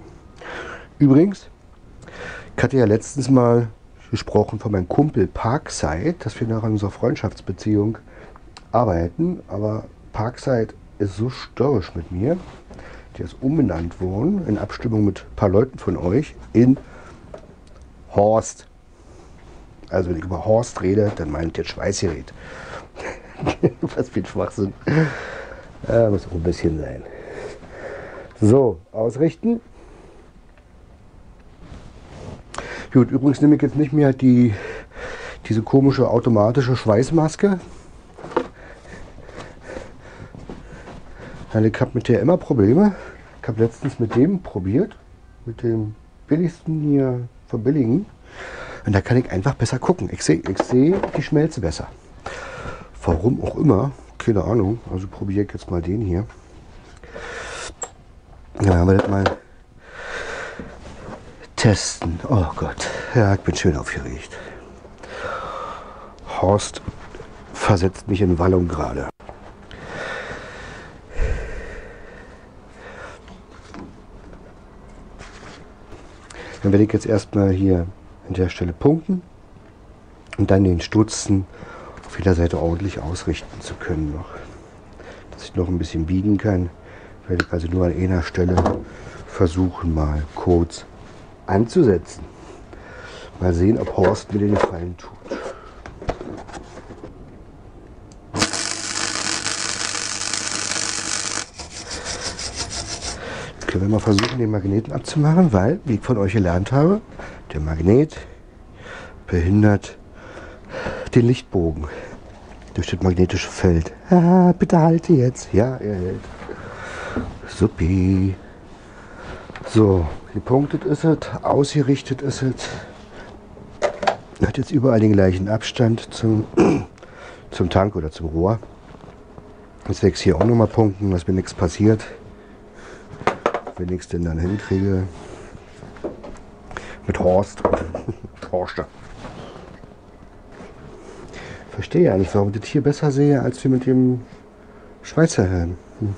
Übrigens, ich hatte ja letztens mal gesprochen von meinem Kumpel Parkside, dass wir nach unserer Freundschaftsbeziehung arbeiten, aber Parkside ist so störrisch mit mir. Der ist umbenannt worden in Abstimmung mit ein paar Leuten von euch in Horst. Also wenn ich über Horst rede, dann meint ihr Schweißgerät. <laughs> Was für ein Schwachsinn. Ja, muss auch ein bisschen sein. So, ausrichten. Gut, übrigens nehme ich jetzt nicht mehr die, diese komische automatische Schweißmaske. Weil ich habe mit der immer Probleme. Ich habe letztens mit dem probiert, mit dem billigsten hier verbilligen. Und da kann ich einfach besser gucken. Ich sehe ich seh die Schmelze besser. Warum auch immer, keine Ahnung. Also probiere ich jetzt mal den hier. Ja, haben wir das mal testen. Oh Gott, ja, ich bin schön aufgeregt. Horst versetzt mich in Wallung gerade. Dann werde ich jetzt erstmal hier an der Stelle punkten und dann den Stutzen auf jeder Seite ordentlich ausrichten zu können noch. Dass ich noch ein bisschen biegen kann, werde ich also nur an einer Stelle versuchen mal kurz anzusetzen. Mal sehen, ob Horst mir den Gefallen tut. können wir mal versuchen, den Magneten abzumachen, weil, wie ich von euch gelernt habe, der Magnet behindert den Lichtbogen durch das magnetische Feld. Ah, bitte halte jetzt. Ja, er hält. Suppi. So, gepunktet ist es, ausgerichtet ist es. Hat jetzt überall den gleichen Abstand zum, <clears throat> zum Tank oder zum Rohr. Jetzt werde hier auch nochmal punkten, dass mir nichts passiert wenn ich es denn dann hinkriege. Mit Horst. Horster. Verstehe ja nicht, warum ich das hier besser sehe, als wir mit dem Schweizer Herrn. Hm.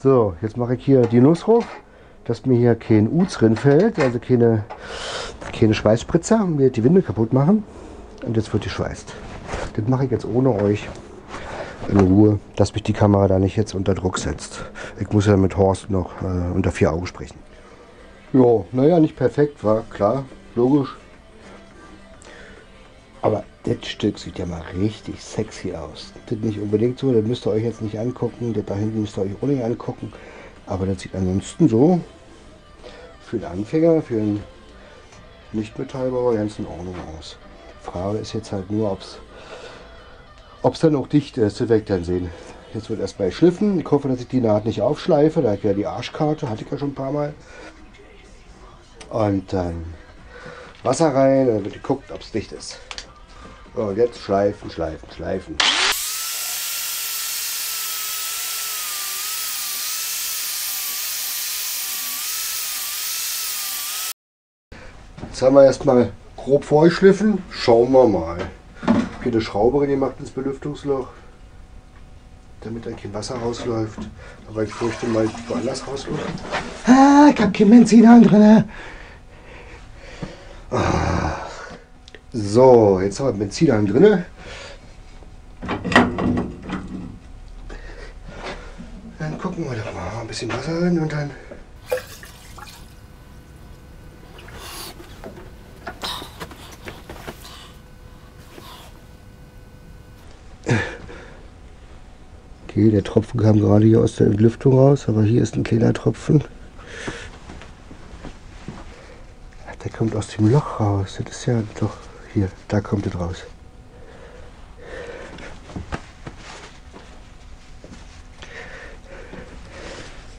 So, jetzt mache ich hier die Nuss drauf, dass mir hier kein Uz drin fällt, also keine, keine Schweißspritzer mir die Winde kaputt machen. Und jetzt wird die schweißt. Das mache ich jetzt ohne euch in Ruhe, dass mich die Kamera da nicht jetzt unter Druck setzt. Ich muss ja mit Horst noch äh, unter vier Augen sprechen. Ja, naja, nicht perfekt, war klar, logisch. Aber das Stück sieht ja mal richtig sexy aus. Das nicht unbedingt so, das müsst ihr euch jetzt nicht angucken. Das da hinten müsst ihr euch auch angucken. Aber das sieht ansonsten so für einen Anfänger, für einen Nicht-Metallbauer ganz in Ordnung aus. Frage ist jetzt halt nur, ob es ob es dann auch dicht ist, das werde ich dann sehen. Jetzt wird erstmal schliffen. Ich hoffe, dass ich die Naht nicht aufschleife. Da habe ich ja die Arschkarte, hatte ich ja schon ein paar Mal. Und dann Wasser rein, dann wird geguckt, ob es dicht ist. und jetzt schleifen, schleifen, schleifen. Jetzt haben wir erstmal grob vorgeschliffen. Schauen wir mal. Hier eine Schraube gemacht ins Belüftungsloch, damit da kein Wasser rausläuft. Aber ich fürchte mal woanders rausläuft. Ah, ich hab kein Benzin drin. So, jetzt haben wir Benzin drin. Dann gucken wir doch mal. Ein bisschen Wasser rein und dann. Okay, der Tropfen kam gerade hier aus der Entlüftung raus, aber hier ist ein kleiner Tropfen. Der kommt aus dem Loch raus. Das ist ja doch hier, da kommt es raus.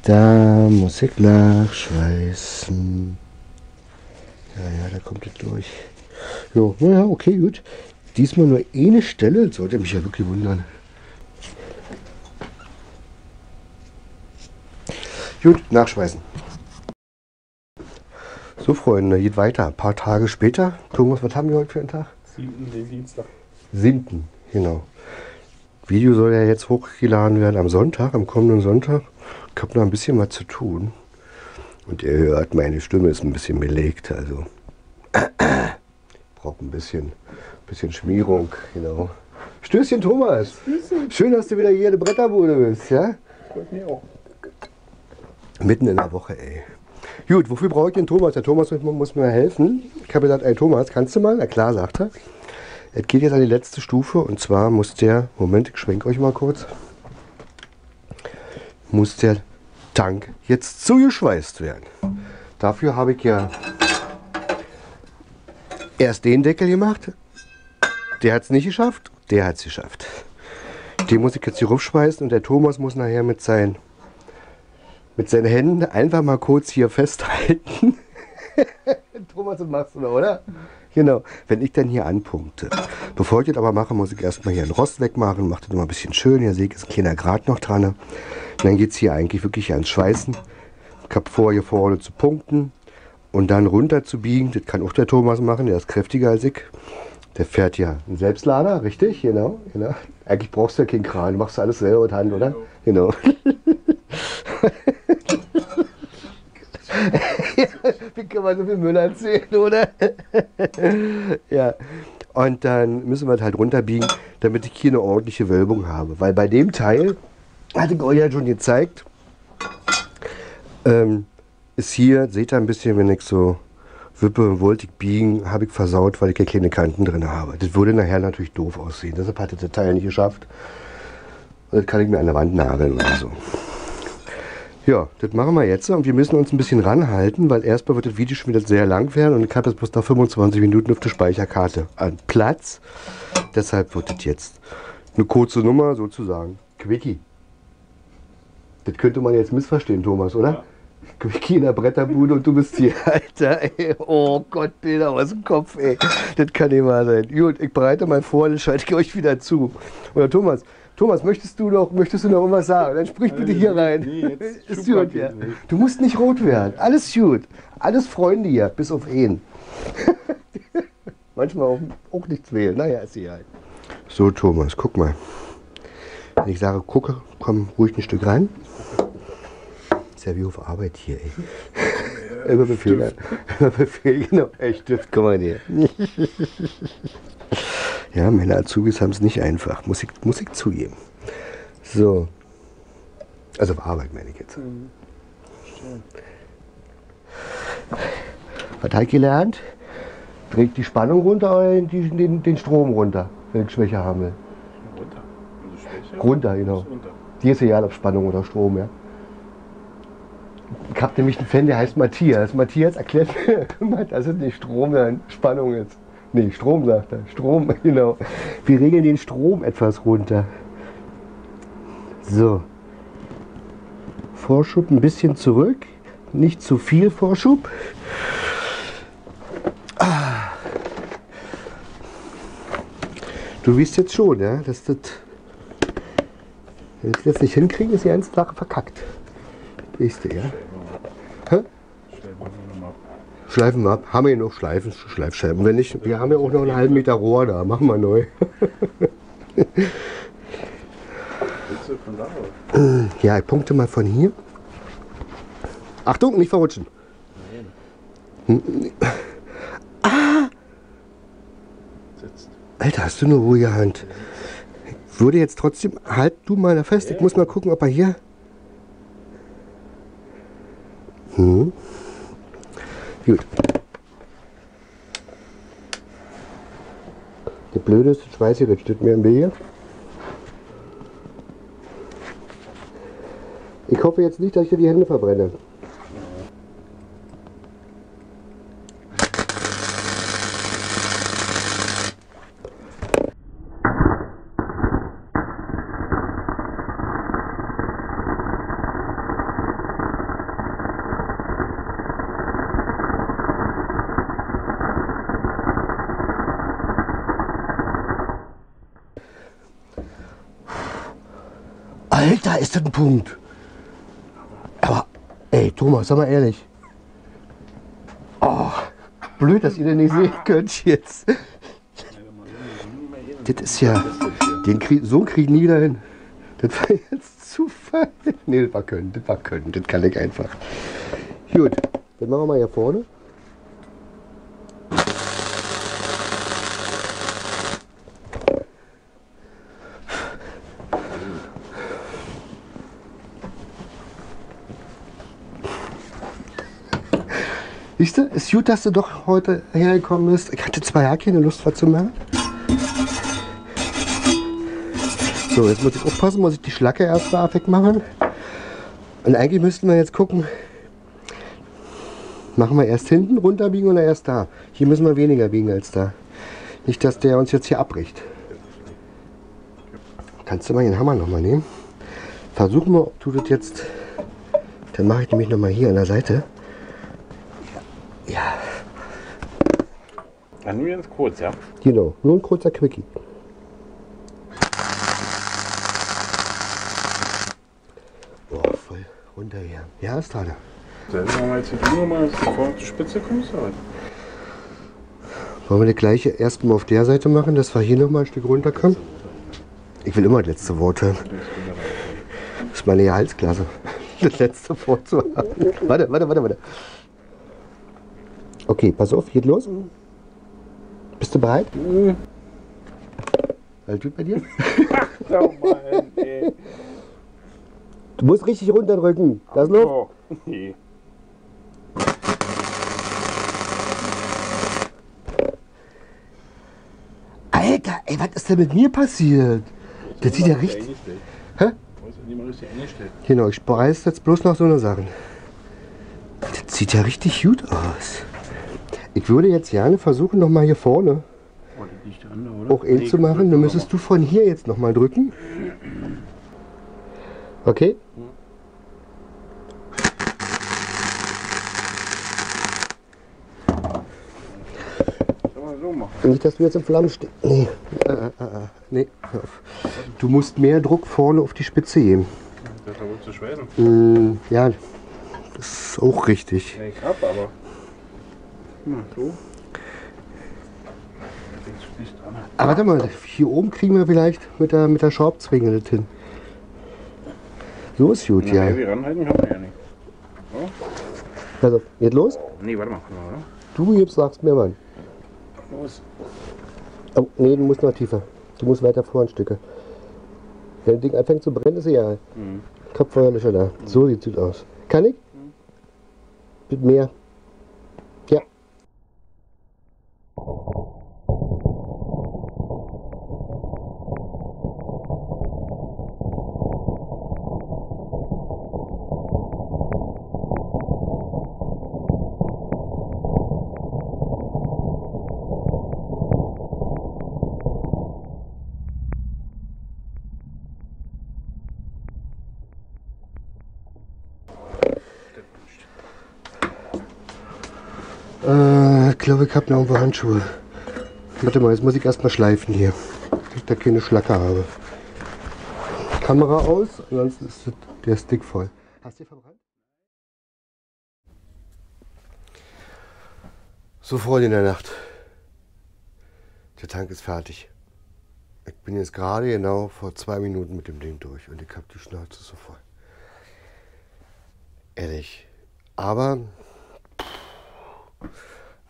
Da muss ich nachschweißen. Ja, ja, da kommt es durch. Jo, naja, okay, gut. Diesmal nur eine Stelle, das sollte mich ja wirklich wundern. Gut, nachschweißen. So, Freunde, geht weiter. Ein paar Tage später. Thomas, was haben wir heute für einen Tag? Siebten, den Dienstag. Siebten, genau. Video soll ja jetzt hochgeladen werden am Sonntag, am kommenden Sonntag. Ich habe noch ein bisschen was zu tun. Und ihr hört, meine Stimme ist ein bisschen belegt, also braucht ein bisschen, bisschen Schmierung, genau. Stößchen, Thomas. Schön, dass du wieder hier in der Bretterbude bist, ja? Freut mich auch. Mitten in der Woche, ey. Gut, wofür brauche ich den Thomas? Der Thomas muss, mir helfen. Ich habe gesagt, ey Thomas, kannst du mal? Na klar, sagt er. Es geht jetzt an die letzte Stufe und zwar muss der, Moment, ich schwenke euch mal kurz, muss der Tank jetzt zugeschweißt werden. Dafür habe ich ja erst den Deckel gemacht. Der hat es nicht geschafft, der hat es geschafft. Den muss ich jetzt hier rumschweißen und der Thomas muss nachher mit seinen mit seinen Händen einfach mal kurz hier festhalten. <laughs> Thomas, das machst du, oder? Genau, wenn ich dann hier anpunkte. Bevor ich das aber mache, muss ich erstmal hier einen Rost wegmachen, mache das mal ein bisschen schön. Hier sehe ich, ist ein kleiner Grat noch dran. Und dann geht es hier eigentlich wirklich ans Schweißen. Ich habe vor, hier vorne zu punkten und dann runter zu biegen. Das kann auch der Thomas machen, der ist kräftiger als ich. Der fährt ja einen Selbstlader, richtig? Genau, genau. Eigentlich brauchst du ja keinen Kran, du machst alles selber mit Hand, oder? Genau. Wie kann man so viel Müll erzählen, oder? <laughs> ja. Und dann müssen wir es halt runterbiegen, damit ich hier eine ordentliche Wölbung habe. Weil bei dem Teil, hatte ich euch ja schon gezeigt, ähm, ist hier, seht ihr ein bisschen, wenn ich so wippe, wollte ich biegen, habe ich versaut, weil ich ja keine Kanten drin habe. Das würde nachher natürlich doof aussehen. Deshalb hat das Teil nicht geschafft. Und das kann ich mir an der Wand nageln oder so. Ja, das machen wir jetzt und wir müssen uns ein bisschen ranhalten, weil erstmal wird das Video schon wieder sehr lang werden und ich habe jetzt bloß noch 25 Minuten auf der Speicherkarte an Platz. Deshalb wird das jetzt eine kurze Nummer sozusagen. Quickie. Das könnte man jetzt missverstehen, Thomas, oder? Quickie in der Bretterbude und du bist hier, <laughs> Alter, ey. Oh Gott, Bilder aus dem Kopf, ey. Das kann nicht wahr sein. Gut, ich bereite mal vor, dann schalte ich euch wieder zu. Oder Thomas, Thomas, möchtest du noch, möchtest du noch irgendwas sagen? Dann sprich bitte hier rein. Nee, jetzt ist gut, ja. Du musst nicht rot werden. Alles gut. Alles Freunde hier, bis auf ihn. <laughs> Manchmal auch, auch nichts wählen. Naja, ist egal. So, Thomas, guck mal. Wenn ich sage, gucke, komm ruhig ein Stück rein. Ist ja wie auf Arbeit hier, ey. <laughs> Immer Befehl. Immer Befehl, genau. Ey, Stift, komm mal her. <laughs> Ja, meine Azubis haben es nicht einfach, muss ich, muss ich zugeben. So. Also auf Arbeit meine ich jetzt. Was habe ich gelernt? Trägt die Spannung runter oder die, den, den Strom runter, wenn ich Schwäche haben will. Runter. Also Schwäche. Runter, genau. Runter. Die ist egal, ob Spannung oder Strom, ja. Ich habe nämlich einen Fan, der heißt Matthias. Matthias erklärt mir immer, dass es nicht Strom, sondern Spannung ist. Nee, Strom sagt er. Strom, <laughs> genau. Wir regeln den Strom etwas runter. So. Vorschub ein bisschen zurück. Nicht zu viel Vorschub. Du weißt jetzt schon, ja, dass das. Wenn wir das nicht hinkriegen, ist die ganze Sache verkackt. Weißt du, ja? Hä? Stell mal so nochmal. Schleifen wir ab. Haben wir hier noch Schleifen, Schleifscheiben? Wenn nicht, wir haben ja auch noch einen halben Meter Rohr da. Machen wir neu. Willst du von da aus? Ja, ich punkte mal von hier. Achtung, nicht verrutschen. Sitzt. Alter, hast du eine ruhige Hand? Ich würde jetzt trotzdem, halt du mal da fest. Ich muss mal gucken, ob er hier. Hm. Gut. Der Blöde Schweißgerät steht mir im Wege. Ich hoffe jetzt nicht, dass ich dir die Hände verbrenne. Alter, ist das ein Punkt. Aber, ey, Thomas, sag mal ehrlich. Oh, blöd, dass ihr den nicht sehen könnt jetzt. Das ist ja, den krieg, so krieg nie wieder hin. Das war jetzt Zufall. Nee, das war können, das war können, das kann ich einfach. Gut, dann machen wir mal hier vorne. Siehst du, ist gut, dass du doch heute hergekommen bist. Ich hatte zwei Jahre keine Lust, was zu machen. So, jetzt muss ich aufpassen, muss ich die Schlacke erst mal wegmachen. Und eigentlich müssten wir jetzt gucken, machen wir erst hinten runterbiegen oder erst da? Hier müssen wir weniger biegen als da. Nicht, dass der uns jetzt hier abbricht. Kannst du mal den Hammer nochmal nehmen? Versuchen wir, ob du das jetzt... Dann mache ich nämlich nochmal hier an der Seite. Ja, Dann nur ganz kurz, ja? genau. Nur ein kurzer Quickie. Boah, voll runter hier. Ja, ist da. Dann wir jetzt hier nur mal, vorne zur Spitze kommst. Aber Wollen wir das gleiche erstmal auf der Seite machen, dass wir hier nochmal ein Stück runterkommen? Ich will immer das letzte Wort hören. Das ist meine Gehaltsklasse. <laughs> Das letzte Wort zu haben. Warte, warte, warte, warte. Okay, pass auf, geht los. Bist du bereit? Alles gut bei dir? <laughs> oh Mann, ey. Du musst richtig runterdrücken. Das noch? Oh, <laughs> nee. Alter, ey, was ist denn mit mir passiert? Das sieht ja richtig. Hä? Genau, ich preis jetzt bloß noch so eine Sachen. Das sieht ja richtig gut aus. Ich würde jetzt gerne versuchen, noch mal hier vorne das liegt an, oder? auch eh zu machen. Dann müsstest du von hier jetzt noch mal drücken. Okay? So. Nicht, dass du jetzt in Flammen stehst. Nee. Äh, äh, äh, nee. hör auf. Du musst mehr Druck vorne auf die Spitze geben. Das ist ja wohl zu schweißen. Mm, ja, das ist auch richtig. Ja, ich hab aber. Na, so. Nicht. Aber warte mal, hier oben kriegen wir vielleicht mit der, mit der Schraubzwinge das hin. So ist gut, Na, ja. heavy ranhalten kann man ja nicht. Also, geht los? Nee, warte mal. mal, Du jetzt sagst mir mal. oder? Los. Oh, nee, du musst noch tiefer. Du musst weiter vor ein Stücke. Wenn das Ding anfängt zu brennen, ist egal. Mhm. Kopffeuerlöscher da. So sieht es aus. Kann ich? Mit mehr. Thank you. Glaube, ich habe noch irgendwo Handschuhe. Warte mal, jetzt muss ich erstmal schleifen hier. dass Ich da keine Schlacke habe. Kamera aus, ansonsten ist der Stick voll. Hast du verbrannt? So, Freunde der Nacht. Der Tank ist fertig. Ich bin jetzt gerade genau vor zwei Minuten mit dem Ding durch und ich habe die Schnauze so voll. Ehrlich. Aber,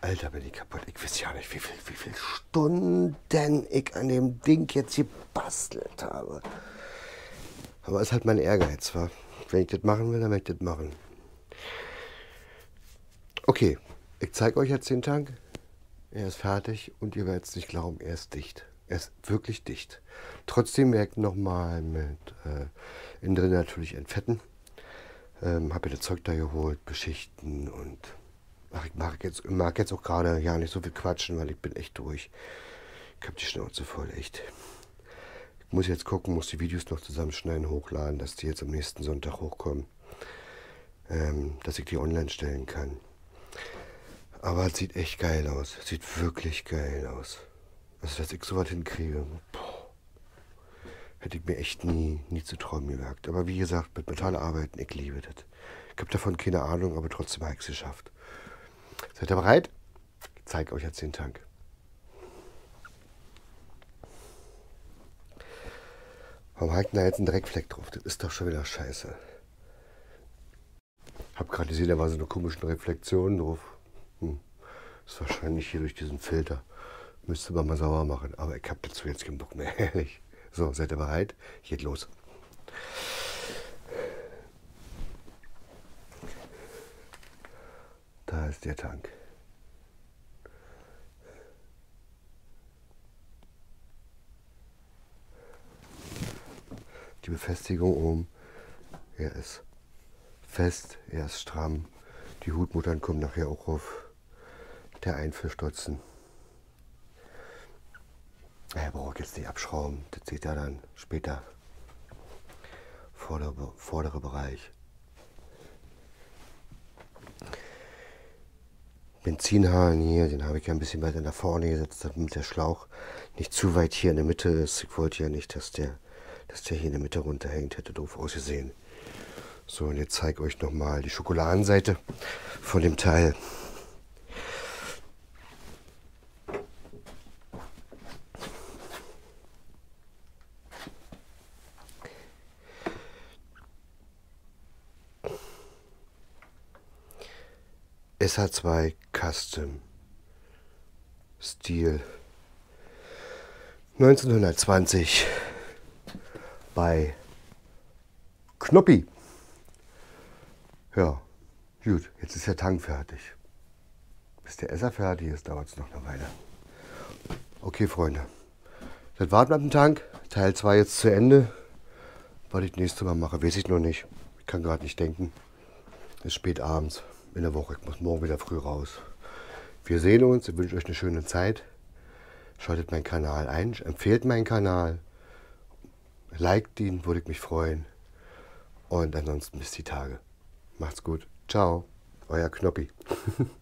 Alter, bin ich kaputt. Ich weiß ja nicht, wie viel, wie viel Stunden ich an dem Ding jetzt gebastelt habe. Aber es ist halt mein Ehrgeiz, war. Wenn ich das machen will, dann möchte ich das machen. Okay, ich zeige euch jetzt den Tank. Er ist fertig und ihr werdet es nicht glauben, er ist dicht. Er ist wirklich dicht. Trotzdem werde ich nochmal mit äh, innen drin natürlich entfetten. Ähm, habe mir das Zeug da geholt, beschichten und ich mag jetzt, mag jetzt auch gerade ja nicht so viel quatschen, weil ich bin echt durch. Ich habe die Schnauze voll, echt. Ich muss jetzt gucken, muss die Videos noch zusammenschneiden, hochladen, dass die jetzt am nächsten Sonntag hochkommen. Ähm, dass ich die online stellen kann. Aber es sieht echt geil aus. Es sieht wirklich geil aus. Also, dass ich so was hinkriege, boah, hätte ich mir echt nie, nie zu träumen gewagt. Aber wie gesagt, mit Metall arbeiten, ich liebe das. Ich habe davon keine Ahnung, aber trotzdem habe ich es geschafft. Seid ihr bereit? Ich zeige euch jetzt den Tank. Warum hat da jetzt ein Dreckfleck drauf? Das ist doch schon wieder scheiße. Hab gerade gesehen, da war so eine komische Reflexion drauf. Hm. Ist wahrscheinlich hier durch diesen Filter. Müsste man mal sauber machen. Aber ich habe dazu jetzt keinen Bock mehr, <laughs> ehrlich. So, seid ihr bereit? Geht los. Ist der Tank. Die Befestigung oben. Er ist fest, er ist stramm. Die Hutmuttern kommen nachher auch auf der Einführstutzen. Er braucht jetzt nicht abschrauben, das sieht er dann später. Vordere, vordere Bereich. Benzinhahn hier, den habe ich ja ein bisschen weiter nach vorne gesetzt, damit der Schlauch nicht zu weit hier in der Mitte ist. Ich wollte ja nicht, dass der, dass der hier in der Mitte runterhängt, hätte doof ausgesehen. So, und jetzt zeige ich euch nochmal die Schokoladenseite von dem Teil. SH2 Custom Stil 1920 bei Knoppi. Ja, gut, jetzt ist der Tank fertig. Bis der Esser fertig ist, dauert es noch eine Weile. Okay, Freunde. Das warten mit dem Tank. Teil 2 jetzt zu Ende. Was ich nächstes Mal mache, weiß ich noch nicht. Ich kann gerade nicht denken. Es ist spät abends in der Woche. Ich muss morgen wieder früh raus. Wir sehen uns. Ich wünsche euch eine schöne Zeit. Schaltet meinen Kanal ein. Empfehlt meinen Kanal. Liked ihn, würde ich mich freuen. Und ansonsten bis die Tage. Macht's gut. Ciao. Euer Knoppi. <laughs>